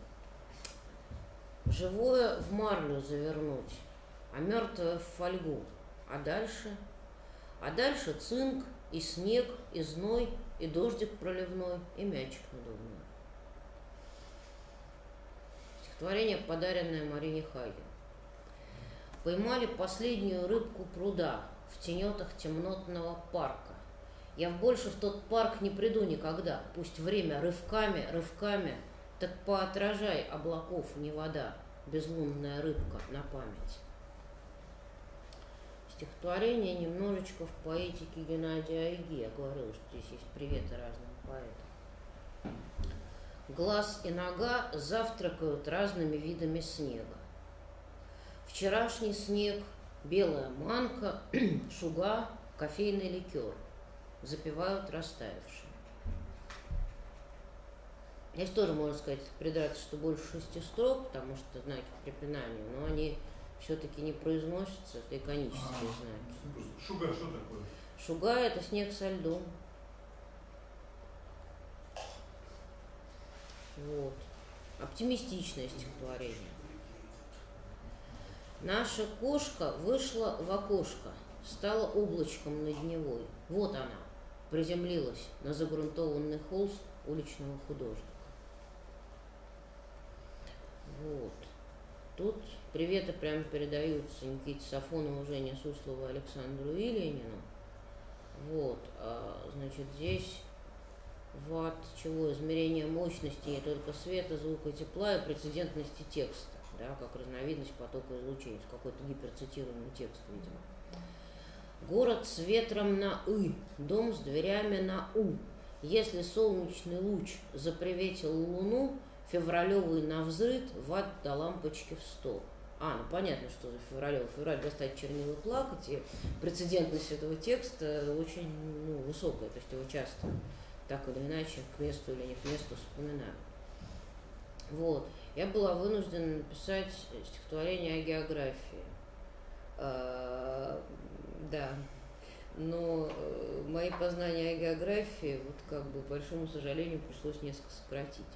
Живое в марлю завернуть, а мертвое в фольгу. А дальше? А дальше цинк, и снег, и зной, и дождик проливной, и мячик надувной. Стихотворение, подаренное Марине Хаге. Поймали последнюю рыбку пруда в тенетах темнотного парка. Я больше в тот парк не приду никогда. Пусть время рывками, рывками, так поотражай облаков не вода, безлунная рыбка на память. Стихотворение немножечко в поэтике Геннадия Айги. Я говорила, что здесь есть приветы разным поэтам. Глаз и нога завтракают разными видами снега. Вчерашний снег, белая манка, шуга, кофейный ликер запивают растаявшим. Здесь тоже можно сказать, придраться, что больше шести строк, потому что знаки препинания, но они все-таки не произносятся, это иконические знаки. Шуга что такое? Шуга – это снег со льдом. Вот. Оптимистичное стихотворение. Наша кошка вышла в окошко, стала облачком над Невой. Вот она, приземлилась на загрунтованный холст уличного художника. Вот. Тут приветы прямо передаются Никите Сафонову, Жене Суслову, Александру Ильинину. Вот, а, значит, здесь ватт чего? Измерение мощности не только света, звука, тепла и прецедентности текста, да, как разновидность потока излучения, какой-то гиперцитируемый текст, видимо. Город с ветром на «ы», дом с дверями на «у». Если солнечный луч заприветил луну, февралевый на взрыв, ват до лампочки в стол. А, ну понятно, что за февралевый. Февраль достать чернила плакать, и прецедентность этого текста очень ну, высокая, то есть его часто так или иначе к месту или не к месту вспоминаю. Вот. Я была вынуждена написать стихотворение о географии. А, да. Но э, мои познания о географии, вот как бы, к большому сожалению, пришлось несколько сократить.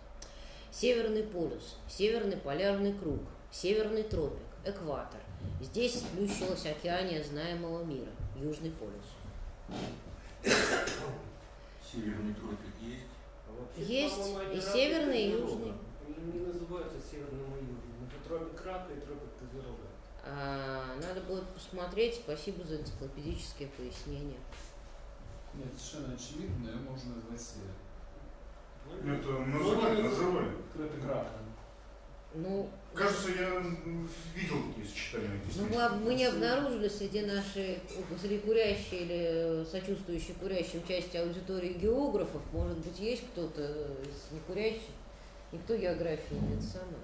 Северный полюс, северный полярный круг, северный тропик, экватор. Здесь сплющилась океания знаемого мира, южный полюс. Северный тропик есть? А Есть и северный, и южный. Не называются северным и южным. Это тропик рака и тропик козерога. А, надо будет посмотреть. Спасибо за энциклопедические пояснения. Нет, совершенно очевидно, ее можно назвать север. Ну, Это называли, называли. Тропик рака. Ну, Кажется, я видел такие сочетания. ну мы не обнаружили среди нашей среди курящей или сочувствующей курящим части аудитории географов, может быть, есть кто-то из некурящих. Никто географии нет сама.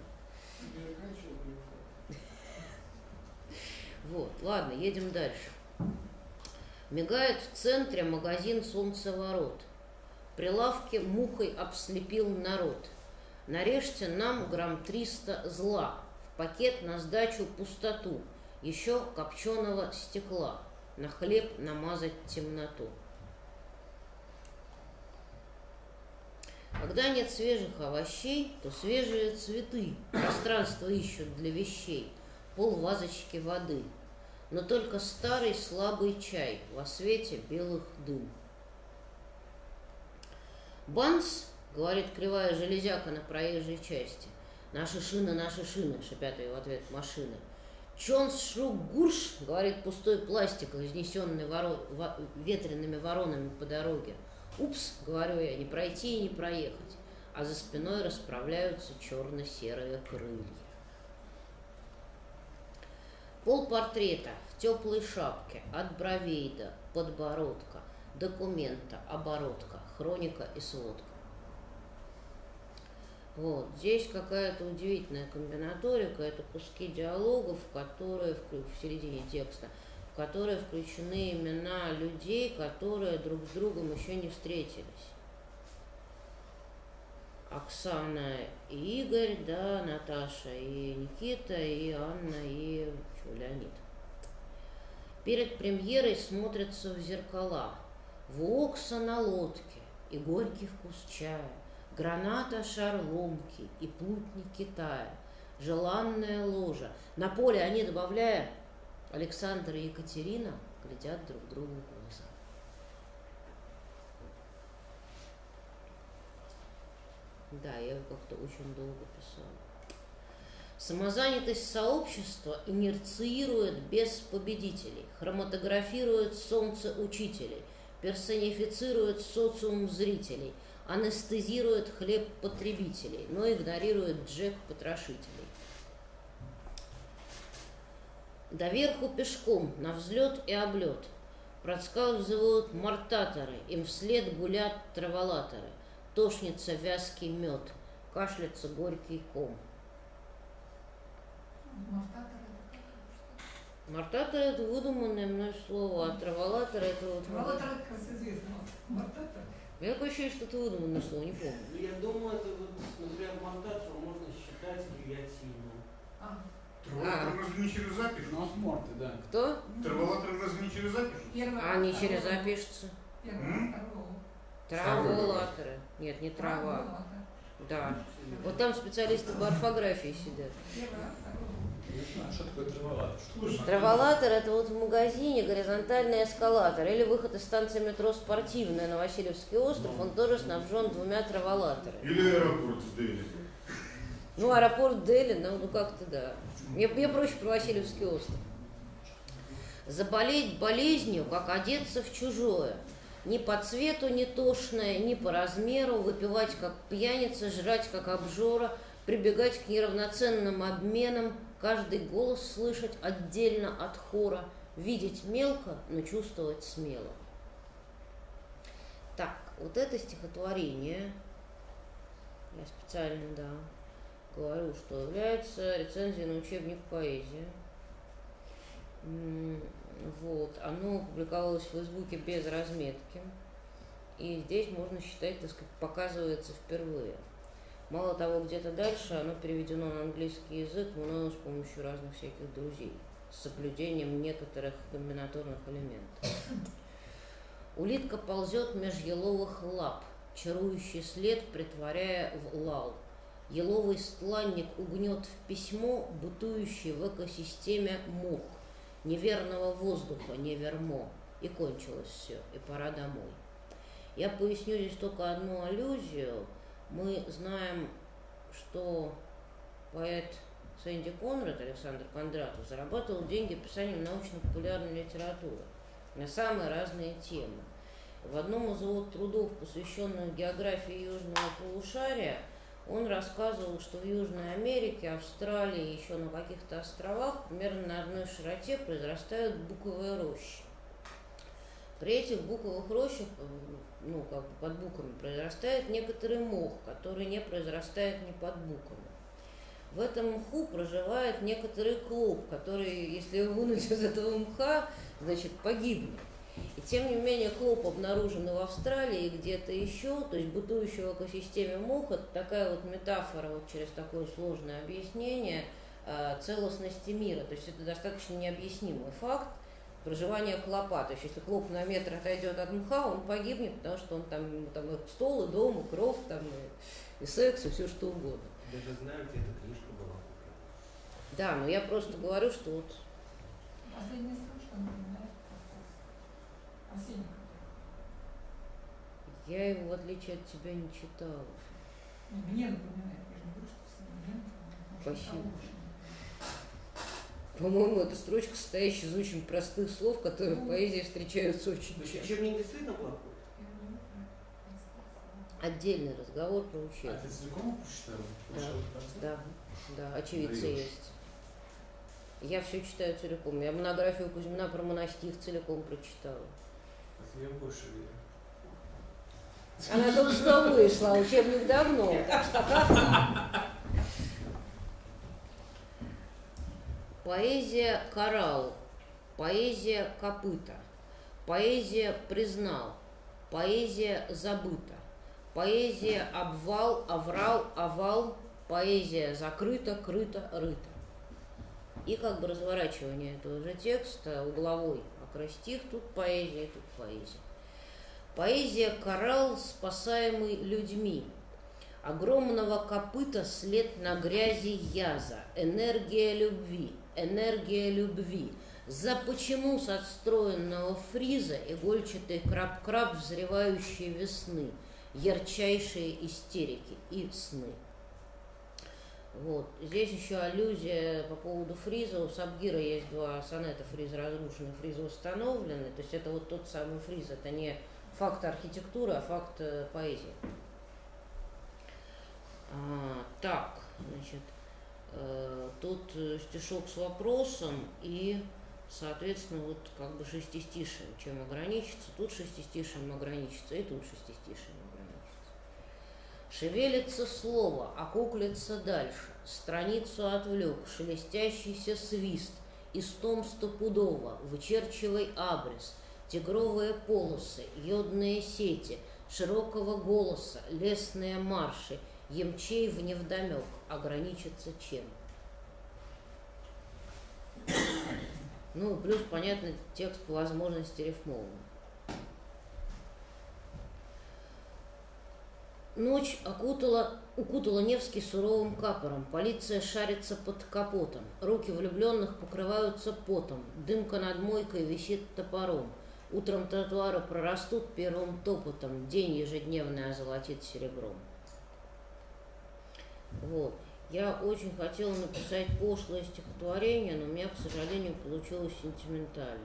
Вот, ладно, едем дальше. Мигает в центре магазин «Солнцеворот». Прилавки мухой обслепил народ. Нарежьте нам грамм 300 зла. В пакет на сдачу пустоту. Еще копченого стекла. На хлеб намазать темноту. Когда нет свежих овощей, то свежие цветы пространство ищут для вещей, пол вазочки воды. Но только старый слабый чай во свете белых дым. Банс, говорит кривая железяка на проезжей части. Наши шины, наши шины, шипят ее в ответ машины. Чонс шрук гурш, говорит пустой пластик, разнесенный воро... во... ветреными воронами по дороге. Упс, говорю я, не пройти и не проехать. А за спиной расправляются черно-серые крылья. Пол портрета в теплой шапке от бровей до подбородка, документа, оборотка, хроника и сводка. Вот. Здесь какая-то удивительная комбинаторика, это куски диалогов, которые в, в середине текста, которые включены имена людей, которые друг с другом еще не встретились. Оксана и Игорь, да, Наташа и Никита, и Анна, и что, Леонид. Перед премьерой смотрятся в зеркала. Вокса на лодке и горький вкус чая, Граната шарломки и плутник Китая, Желанная ложа. На поле они, добавляя, Александр и Екатерина глядят друг другу в глаза. Да, я его как-то очень долго писала. Самозанятость сообщества инерциирует без победителей, хроматографирует солнце учителей, персонифицирует социум зрителей, анестезирует хлеб потребителей, но игнорирует джек потрошителей. Доверху пешком, на взлет и облет. Проскальзывают мартаторы, им вслед гулят траволаторы. Тошнится вязкий мед, кашляется горький ком. Мартатор это? Мартатор выдуманное мной слово, а траволатор это вот... Траволатор это как раз известно. Мартатор. У меня такое ощущение, что это выдуманное слово, не помню. Ну, Я думаю, это вот, например, монтацию можно считать гильотиной. А, Траволатор разве не через запись? Ну, с морты, да. Кто? Траволатор разве не через запись? А, не через А пишется. Первое, М? второе. Траволаторы. Нет, не трава. Да. Вот там специалисты по орфографии сидят. Знаю, что такое траволатор. Траволатор это вот в магазине горизонтальный эскалатор или выход из станции метро Спортивная на Васильевский остров, он тоже снабжен двумя траволаторами. Или аэропорт в Дели. Ну, аэропорт Дели, ну, ну как-то да. Мне, мне проще про Васильевский остров. Заболеть болезнью, как одеться в чужое. Ни по цвету не тошное, ни по размеру, выпивать как пьяница, жрать как обжора, прибегать к неравноценным обменам, каждый голос слышать отдельно от хора, видеть мелко, но чувствовать смело. Так, вот это стихотворение, я специально, да, говорю, что является рецензией на учебник поэзии. Вот, оно публиковалось в Фейсбуке без разметки. И здесь, можно считать, так сказать, показывается впервые. Мало того, где-то дальше оно переведено на английский язык, но с помощью разных всяких друзей, с соблюдением некоторых комбинаторных элементов. Улитка ползет меж еловых лап, чарующий след притворяя в лал. Еловый стланник угнет в письмо, бытующий в экосистеме мух. Неверного воздуха, невермо. И кончилось все, и пора домой. Я поясню здесь только одну аллюзию. Мы знаем, что поэт Сэнди Конрад, Александр Кондратов, зарабатывал деньги писанием научно-популярной литературы на самые разные темы. В одном из его трудов, посвященных географии южного полушария, он рассказывал, что в Южной Америке, Австралии еще на каких-то островах примерно на одной широте произрастают буковые рощи. При этих буковых рощах, э, ну, как бы под буками, произрастает некоторый мох, который не произрастает не под буками. В этом мху проживает некоторый клоп, который, если его вынуть из этого мха, значит, погибнет. И тем не менее клоп обнаружен и в Австралии, и где-то еще, то есть бытующий в экосистеме мух, это такая вот метафора вот через такое сложное объяснение э, целостности мира. То есть это достаточно необъяснимый факт проживания клопа. То есть если клоп на метр отойдет от мха, он погибнет, потому что он там, ему там и стол, и дом, и кров, там, и, и секс, и все что угодно. Даже знаю, где эта книжка была. Да, но я просто говорю, что вот Последняя я его, в отличие от тебя, не читала. Мне напоминает, я же не говорю, что мне. Может, Спасибо. По-моему, это строчка, состоящая из очень простых слов, которые в поэзии встречаются очень есть часто. учебник действительно плохой? да, Отдельный разговор про А учебу. ты целиком прочитал? Пришел до конца? Да, да, очевидцы Даёшь. есть. Я все читаю целиком. Я монографию Кузьмина про монастих целиком прочитала. Я больше верю. Она только что вышла, а учебник давно. Так что как? Поэзия коралл, поэзия копыта, поэзия признал, поэзия забыта, поэзия обвал, оврал, овал, поэзия закрыта, крыта, рыта. И как бы разворачивание этого же текста угловой акростих, тут поэзия, тут поэзия. Поэзия коралл, спасаемый людьми. Огромного копыта след на грязи яза. Энергия любви, энергия любви. За почему с отстроенного фриза игольчатый краб-краб взревающей весны, ярчайшие истерики и сны. Вот. Здесь еще аллюзия по поводу фриза. У Сабгира есть два сонета фриза разрушенный, фриза установленный. То есть это вот тот самый фриз. Это не факт архитектуры, а факт э, поэзии. А, так, значит, э, тут э, стишок с вопросом и, соответственно, вот как бы шестистишием, чем ограничиться. Тут шестистишием ограничиться, и тут ограничиться. Шевелится слово, окуклится дальше, страницу отвлек, шелестящийся свист, из том стопудово, вычерчивай абрис, тигровые полосы, йодные сети, широкого голоса, лесные марши, емчей в невдомек, ограничится чем? Ну, плюс, понятно, текст по возможности рифмован. Ночь окутала, укутала Невский суровым капором. Полиция шарится под капотом. Руки влюбленных покрываются потом. Дымка над мойкой висит топором. Утром тротуары прорастут первым топотом. День ежедневный озолотит серебром. Вот. Я очень хотела написать пошлое стихотворение, но у меня, к сожалению, получилось сентиментально.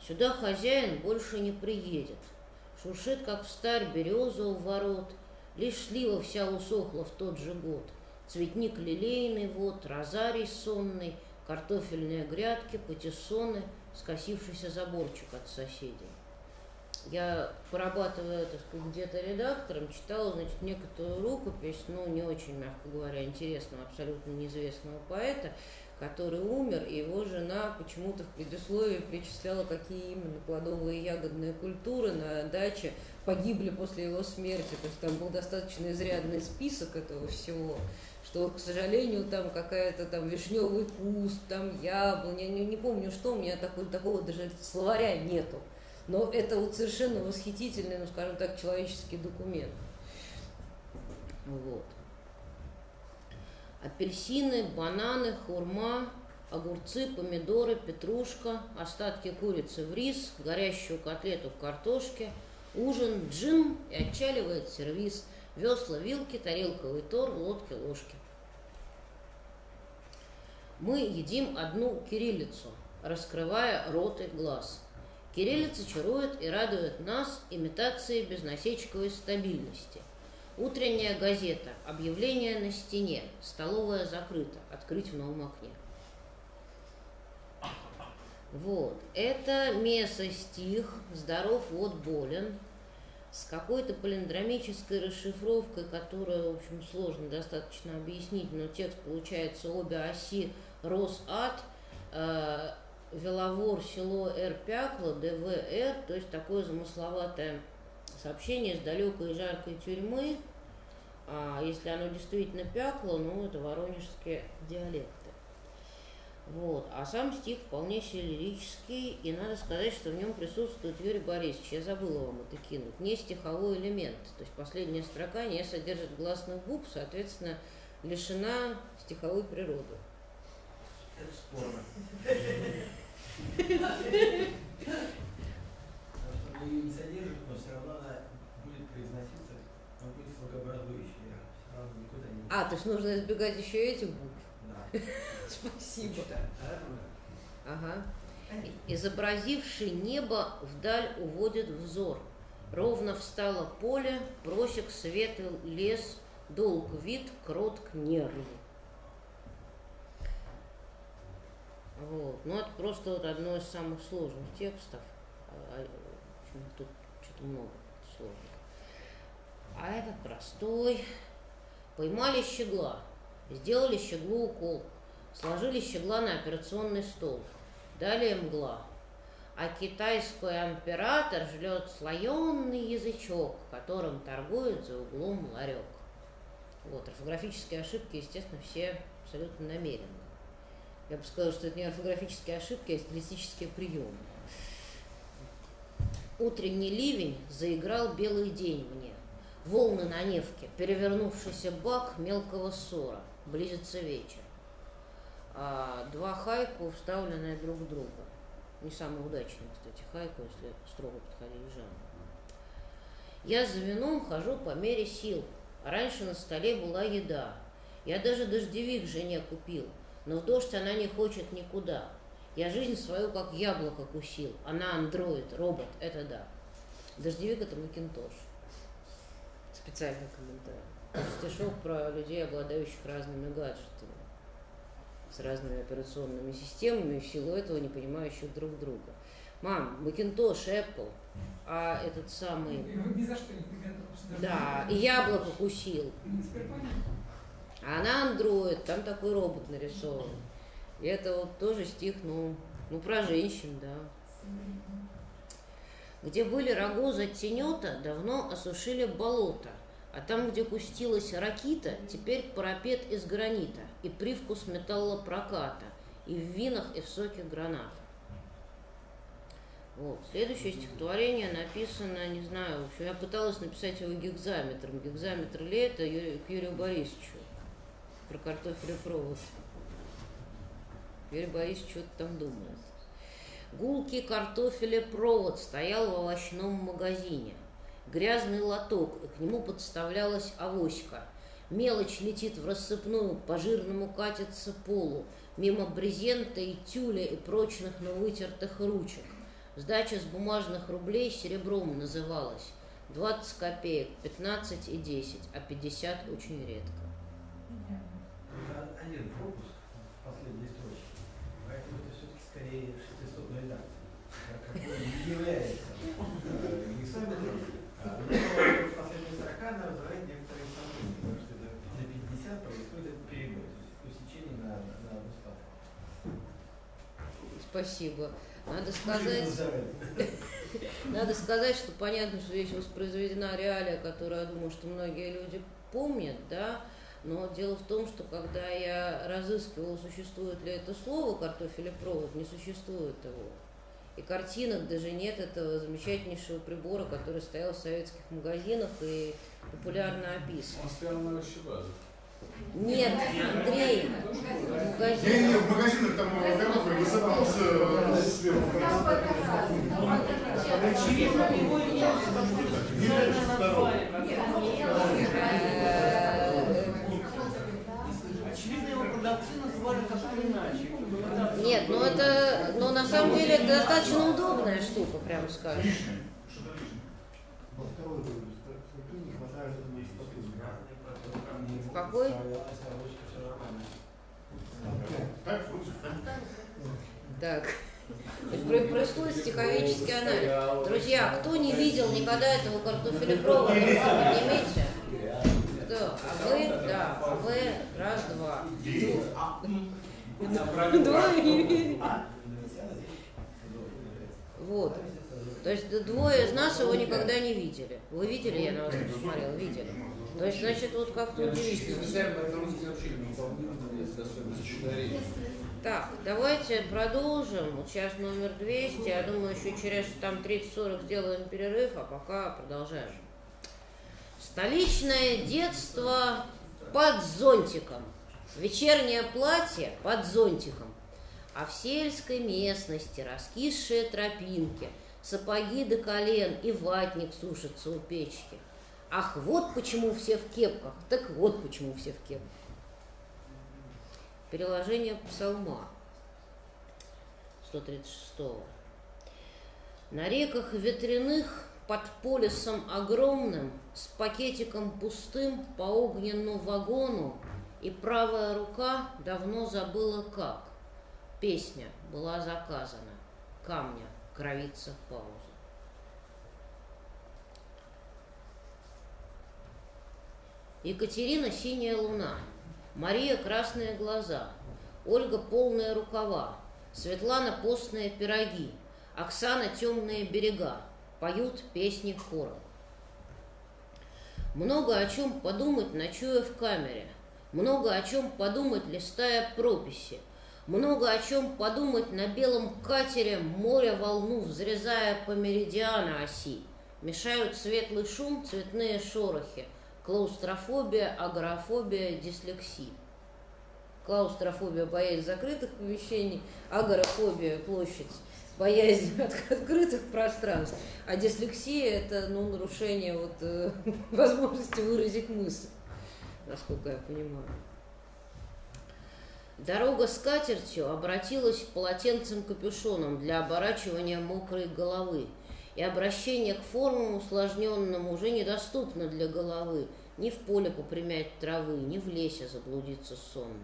Сюда хозяин больше не приедет. Шуршит, как встарь, береза у ворот. Лишь слива вся усохла в тот же год. Цветник лилейный вот, розарий сонный, картофельные грядки, патиссоны, скосившийся заборчик от соседей. Я, порабатывая, так где-то редактором, читала, значит, некоторую рукопись, ну, не очень, мягко говоря, интересного, абсолютно неизвестного поэта, который умер, и его жена почему-то в предисловии причисляла, какие именно плодовые и ягодные культуры на даче погибли после его смерти. То есть там был достаточно изрядный список этого всего, что, к сожалению, там какая-то там вишневый куст, там яблоня, не, не помню что, у меня такой, такого даже словаря нету. Но это вот совершенно восхитительный, ну, скажем так, человеческий документ. Вот. Апельсины, бананы, хурма, огурцы, помидоры, петрушка, остатки курицы в рис, горящую котлету в картошке, ужин, джин и отчаливает сервиз, весла, вилки, тарелковый тор, лодки, ложки. Мы едим одну кириллицу, раскрывая рот и глаз. Кириллица чарует и радует нас имитацией безнасечковой стабильности. Утренняя газета, объявление на стене, столовая закрыта, открыть в новом окне. Вот, это месо-стих, здоров, вот болен, с какой-то палиндромической расшифровкой, которая, в общем, сложно достаточно объяснить, но текст получается обе оси рос ад, э, Веловор, село Р. Пякло, ДВР, то есть такое замысловатое сообщение из далекой и жаркой тюрьмы. А если оно действительно пякло, ну это воронежские диалекты. Вот. А сам стих вполне себе лирический, и надо сказать, что в нем присутствует Юрий Борисович. Я забыла вам это кинуть. Не стиховой элемент. То есть последняя строка не содержит гласных губ, соответственно, лишена стиховой природы. Это спорно. Не содержит, но все равно Все равно никуда не... А, то есть нужно избегать еще этих букв. Да. Спасибо. Ага. Изобразивший небо вдаль уводит взор. Ровно встало поле, просек свет и лес, долг вид, кротк нерв. Вот. Ну, это просто вот одно из самых сложных текстов. А, общем, Тут что-то много сложных. А этот простой. Поймали щегла, сделали щеглу укол, сложили щегла на операционный стол. Далее мгла. А китайский император жлет слоенный язычок, которым торгует за углом ларек. Вот, орфографические ошибки, естественно, все абсолютно намеренные. Я бы сказала, что это не орфографические ошибки, а стилистические приемы. Утренний ливень заиграл белый день мне. Волны на Невке, перевернувшийся бак мелкого ссора. Близится вечер. А два хайку, вставленные друг в друга. Не самый удачный, кстати, хайку, если строго подходить к жанру. Я за вином хожу по мере сил. Раньше на столе была еда. Я даже дождевик жене купил, но в дождь она не хочет никуда. Я жизнь свою как яблоко кусил. Она андроид, робот, это да. Дождевик это Макинтош. Специальный комментарий. Стишок про людей, обладающих разными гаджетами, с разными операционными системами, и в силу этого не понимающих друг друга. Мам, Макинтош, Apple, а этот самый... Ни за что не даже Да, и яблоко кусил. А она андроид, там такой робот нарисован. И это вот тоже стих, ну, ну про женщин, да. Где были рогоза тенета, давно осушили болото, а там, где кустилась ракита, теперь парапет из гранита и привкус металлопроката, и в винах, и в соке граната. Вот. Следующее стихотворение написано, не знаю, в общем, я пыталась написать его гигзаметром. Гигзаметр ли это к Юрию Борисовичу про картофелепровод. Юрий Борисович что-то там думает. Гулкий картофелепровод стоял в овощном магазине. Грязный лоток, и к нему подставлялась авоська. Мелочь летит в рассыпную, по жирному катится полу, мимо брезента и тюля и прочных, но вытертых ручек. Сдача с бумажных рублей серебром называлась. 20 копеек, 15 и 10, а 50 очень редко. Это один пропуск в последней строчке. Поэтому это все-таки скорее 600 редакция. Как бы не является э, гексаметром. А, Но последняя строка она вызывает некоторые сомнения, потому что это на 50 происходит этот перебой, то есть усечение на, на одну ставку. Спасибо. Надо сказать, вызывает. надо сказать, что понятно, что здесь воспроизведена реалия, которую, я думаю, что многие люди помнят, да, но дело в том, что когда я разыскивала, существует ли это слово картофелепровод, не существует его. И картинок даже нет этого замечательнейшего прибора, который стоял в советских магазинах и популярно описан. Он стоял на овощебазе. Нет, Андрей, Я не магазине. в магазинах там картофель высыпался э, сверху. Очевидно, его Очевидно, его продавцы называли как-то иначе. Нет, ну это, но на самом деле это достаточно удобная штука, прямо скажем. Во второй строке не хватает В какой? Так, происходит стиховический анализ. Друзья, кто не видел никогда этого картофелепровода, поднимите. Кто? А вы? Да. А вы? Раз, два. Видели. Вот. То есть двое из нас его никогда не видели. Вы видели, я на вас посмотрела, видели. То есть, значит, вот как-то удивительно. Так, давайте продолжим. Вот сейчас номер 200. Я думаю, еще через там 30-40 сделаем перерыв, а пока продолжаем. Столичное детство под зонтиком. Вечернее платье под зонтиком. А в сельской местности раскисшие тропинки, сапоги до колен и ватник сушится у печки. Ах, вот почему все в кепках. Так вот почему все в кепках. Переложение псалма 136 На реках ветряных под полисом огромным С пакетиком пустым по огненному вагону И правая рука давно забыла как Песня была заказана Камня кровится пауза Екатерина синяя луна, Мария красные глаза, Ольга полные рукава, Светлана постные пироги, Оксана темные берега, Поют песни хором. Много о чем подумать, ночуя в камере, Много о чем подумать, листая прописи, Много о чем подумать на белом катере, Море волну взрезая по меридиана оси. Мешают светлый шум, цветные шорохи, Клаустрофобия, агорафобия, дислексия. Клаустрофобия – боязнь закрытых помещений, агорафобия – площадь, боязнь от открытых пространств, а дислексия – это ну, нарушение вот, э, возможности выразить мысль, насколько я понимаю. Дорога с катертью обратилась полотенцем-капюшоном для оборачивания мокрой головы, и обращение к формам усложненным уже недоступно для головы, ни в поле попрямять травы, ни в лесе заблудиться сонным.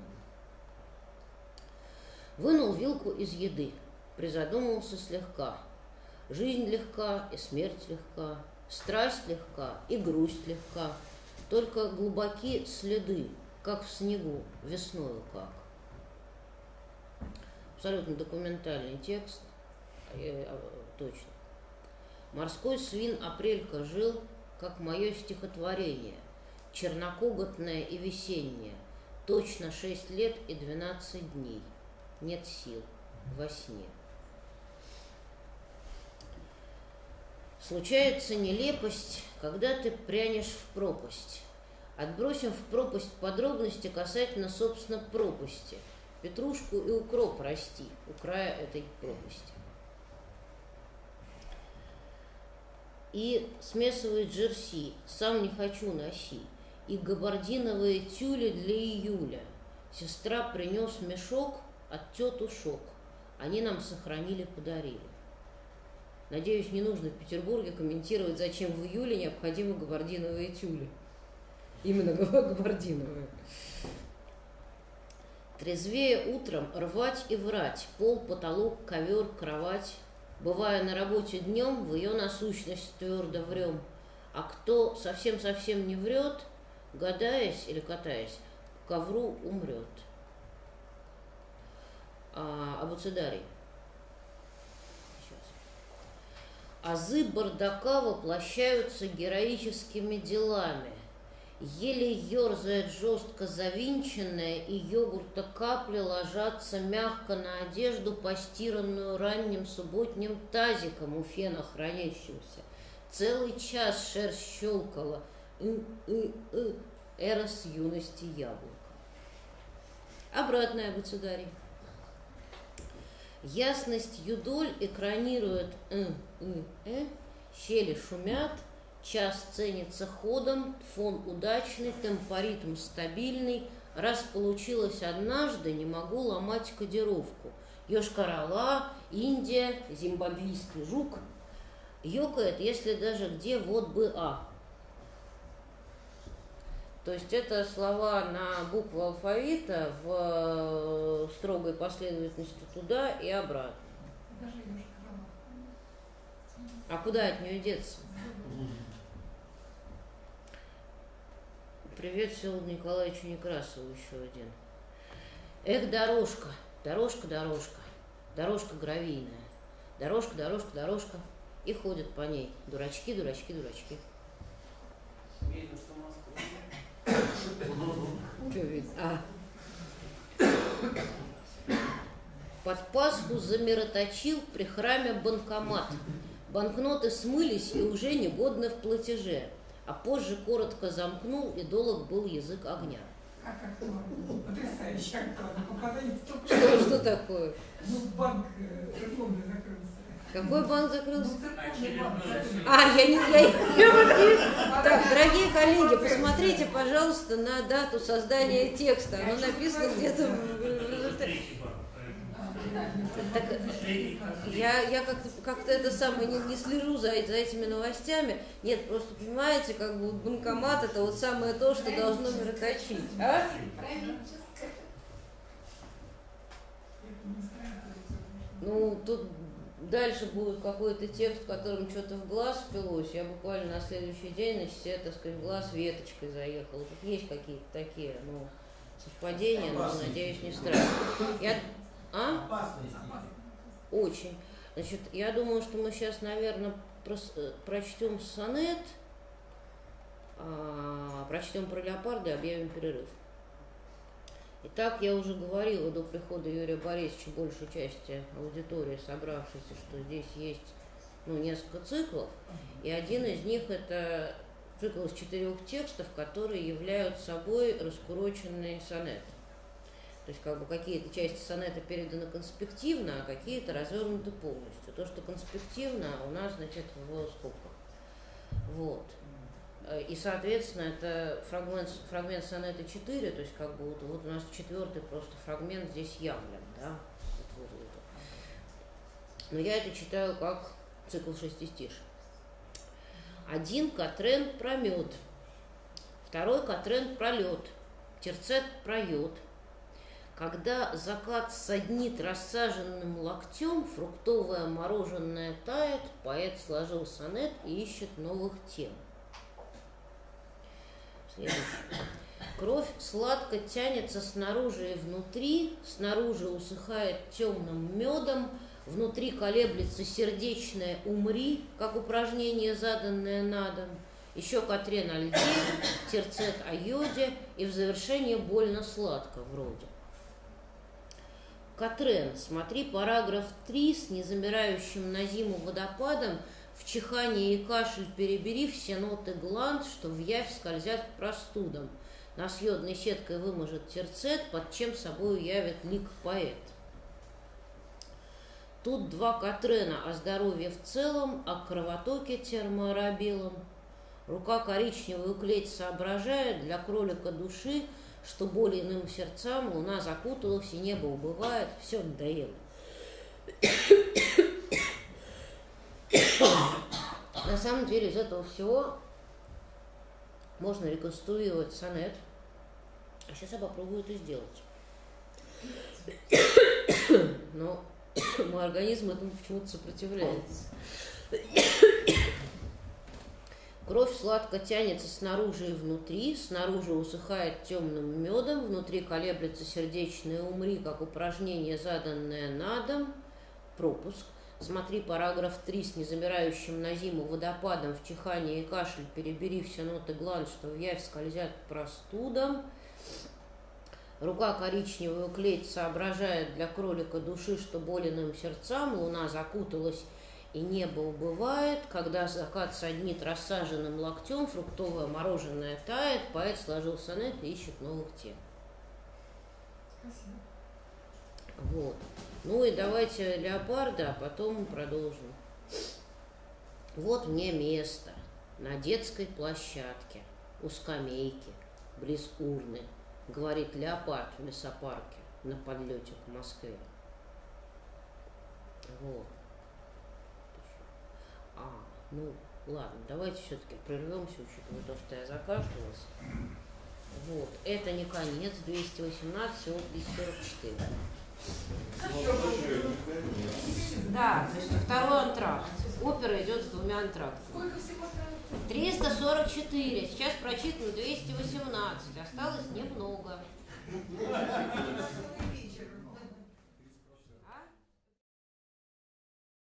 Вынул вилку из еды, призадумался слегка. Жизнь легка и смерть легка, страсть легка и грусть легка, только глубоки следы, как в снегу, весною как. Абсолютно документальный текст, э, э, точно. Морской свин Апрелька жил, как мое стихотворение, чернокоготное и весеннее, точно шесть лет и двенадцать дней. Нет сил во сне. Случается нелепость, когда ты прянешь в пропасть. Отбросим в пропасть подробности касательно, собственно, пропасти. Петрушку и укроп расти у края этой пропасти. И смесовые джерси, сам не хочу носи, и габардиновые тюли для июля. Сестра принес мешок от тетушок. Они нам сохранили, подарили. Надеюсь, не нужно в Петербурге комментировать, зачем в июле необходимы габардиновые тюли. Именно габардиновые. Трезвее утром рвать и врать, пол, потолок, ковер, кровать. Бывая на работе днем, в ее насущность твердо врем. А кто совсем-совсем не врет, гадаясь или катаясь, к ковру умрет. А, Абуцедарий. Сейчас. Азы бардака воплощаются героическими делами. Еле ерзает жестко завинченная, и йогурта капли ложатся мягко на одежду, постиранную ранним субботним тазиком у фена хранящегося. Целый час шерсть щелкала. И-и-и. Эрос юности яблока. Обратная государь. Ясность юдоль экранирует э, э, э, щели шумят, час ценится ходом, фон удачный, темпоритм стабильный. Раз получилось однажды, не могу ломать кодировку. Йошкар-Ола, Индия, зимбабвийский жук. Ёкает, если даже где вот бы А. То есть это слова на букву алфавита в э, строгой последовательности туда и обратно. А куда от нее деться? Привет Всеволоду Николаевичу Некрасову еще один. Эх, дорожка, Дорожка, дорожка, дорожка гравийная. Дорожка, дорожка, дорожка. И ходят по ней. Дурачки, дурачки, дурачки. Видно, что Москва. Что видно? А. Под Пасху замироточил при храме банкомат. Банкноты смылись и уже негодны в платеже. А позже коротко замкнул, и долг был язык огня. Как актуально. Потрясающе актуально. Попадание. Что, что такое? Ну, банк э, церковный закрылся. Какой банк Ну, закрылся? закрылся. А, я не... Я, Так, дорогие коллеги, посмотрите, пожалуйста, на дату создания текста. Оно написано где-то... Так, я, я как-то как это самое не, не слежу за, за этими новостями. Нет, просто понимаете, как бы банкомат это вот самое то, что должно мироточить. А? Ну, тут дальше будет какой-то текст, в котором что-то в глаз впилось. Я буквально на следующий день на себе, так сказать, в глаз веточкой заехала. Тут есть какие-то такие, ну, совпадения, но, надеюсь, не страшно. Я... А? Опасные стихи. Очень. Значит, я думаю, что мы сейчас, наверное, прочтем сонет, а, прочтем про леопарда и объявим перерыв. Итак, я уже говорила до прихода Юрия Борисовича большей части аудитории, собравшейся, что здесь есть ну, несколько циклов, и один из них это цикл из четырех текстов, которые являются собой раскуроченный сонет. То есть как бы какие-то части сонета переданы конспективно, а какие-то развернуты полностью. То, что конспективно, у нас, значит, в скобках. Вот. И, соответственно, это фрагмент, фрагмент сонета 4, то есть как бы вот, вот у нас четвертый просто фрагмент здесь явлен, да. Но я это читаю как цикл шестистиш. Один Катрен про мед, второй Катрен про лед, терцет про йод, когда закат соднит рассаженным локтем, фруктовое мороженое тает, поэт сложил сонет и ищет новых тем. Следующий. Кровь сладко тянется снаружи и внутри, снаружи усыхает темным медом, внутри колеблется сердечное «умри», как упражнение, заданное на дом, еще Катрен о льде, терцет о йоде и в завершение больно сладко вроде. Катрен, смотри параграф 3 с незамирающим на зиму водопадом, в чихании и кашель перебери все ноты гланд, что в явь скользят к простудам. На съедной сеткой выможет терцет, под чем собою явит лик поэт. Тут два Катрена о здоровье в целом, о кровотоке термоарабелом. Рука коричневую клеть соображает для кролика души, что более иным сердцам луна закуталась и небо убывает, все надоело. На самом деле из этого всего можно реконструировать сонет. А сейчас я попробую это сделать. Но мой организм этому почему-то сопротивляется. Кровь сладко тянется снаружи и внутри, снаружи усыхает темным медом, внутри колеблется сердечное умри, как упражнение, заданное на дом. Пропуск. Смотри параграф 3 с незамирающим на зиму водопадом в чихании и кашель, перебери все ноты гланд, что в явь скользят простудом. Рука коричневую клеть соображает для кролика души, что боленным сердцам луна закуталась и небо убывает, когда закат соднит рассаженным локтем, фруктовое мороженое тает, поэт сложил сонет и ищет новых тем. Спасибо. Вот. Ну и давайте леопарда, а потом продолжим. Вот мне место на детской площадке, у скамейки, близ урны, говорит леопард в лесопарке на подлете к Москве. Вот. Ну, ладно, давайте все-таки прервемся, учитывая то, что я закашлялась. Вот, это не конец, 218, всего 244. Да, значит, второй антракт. Опера идет с двумя антрактами. Сколько всего осталось? 344, сейчас прочитано 218, осталось немного.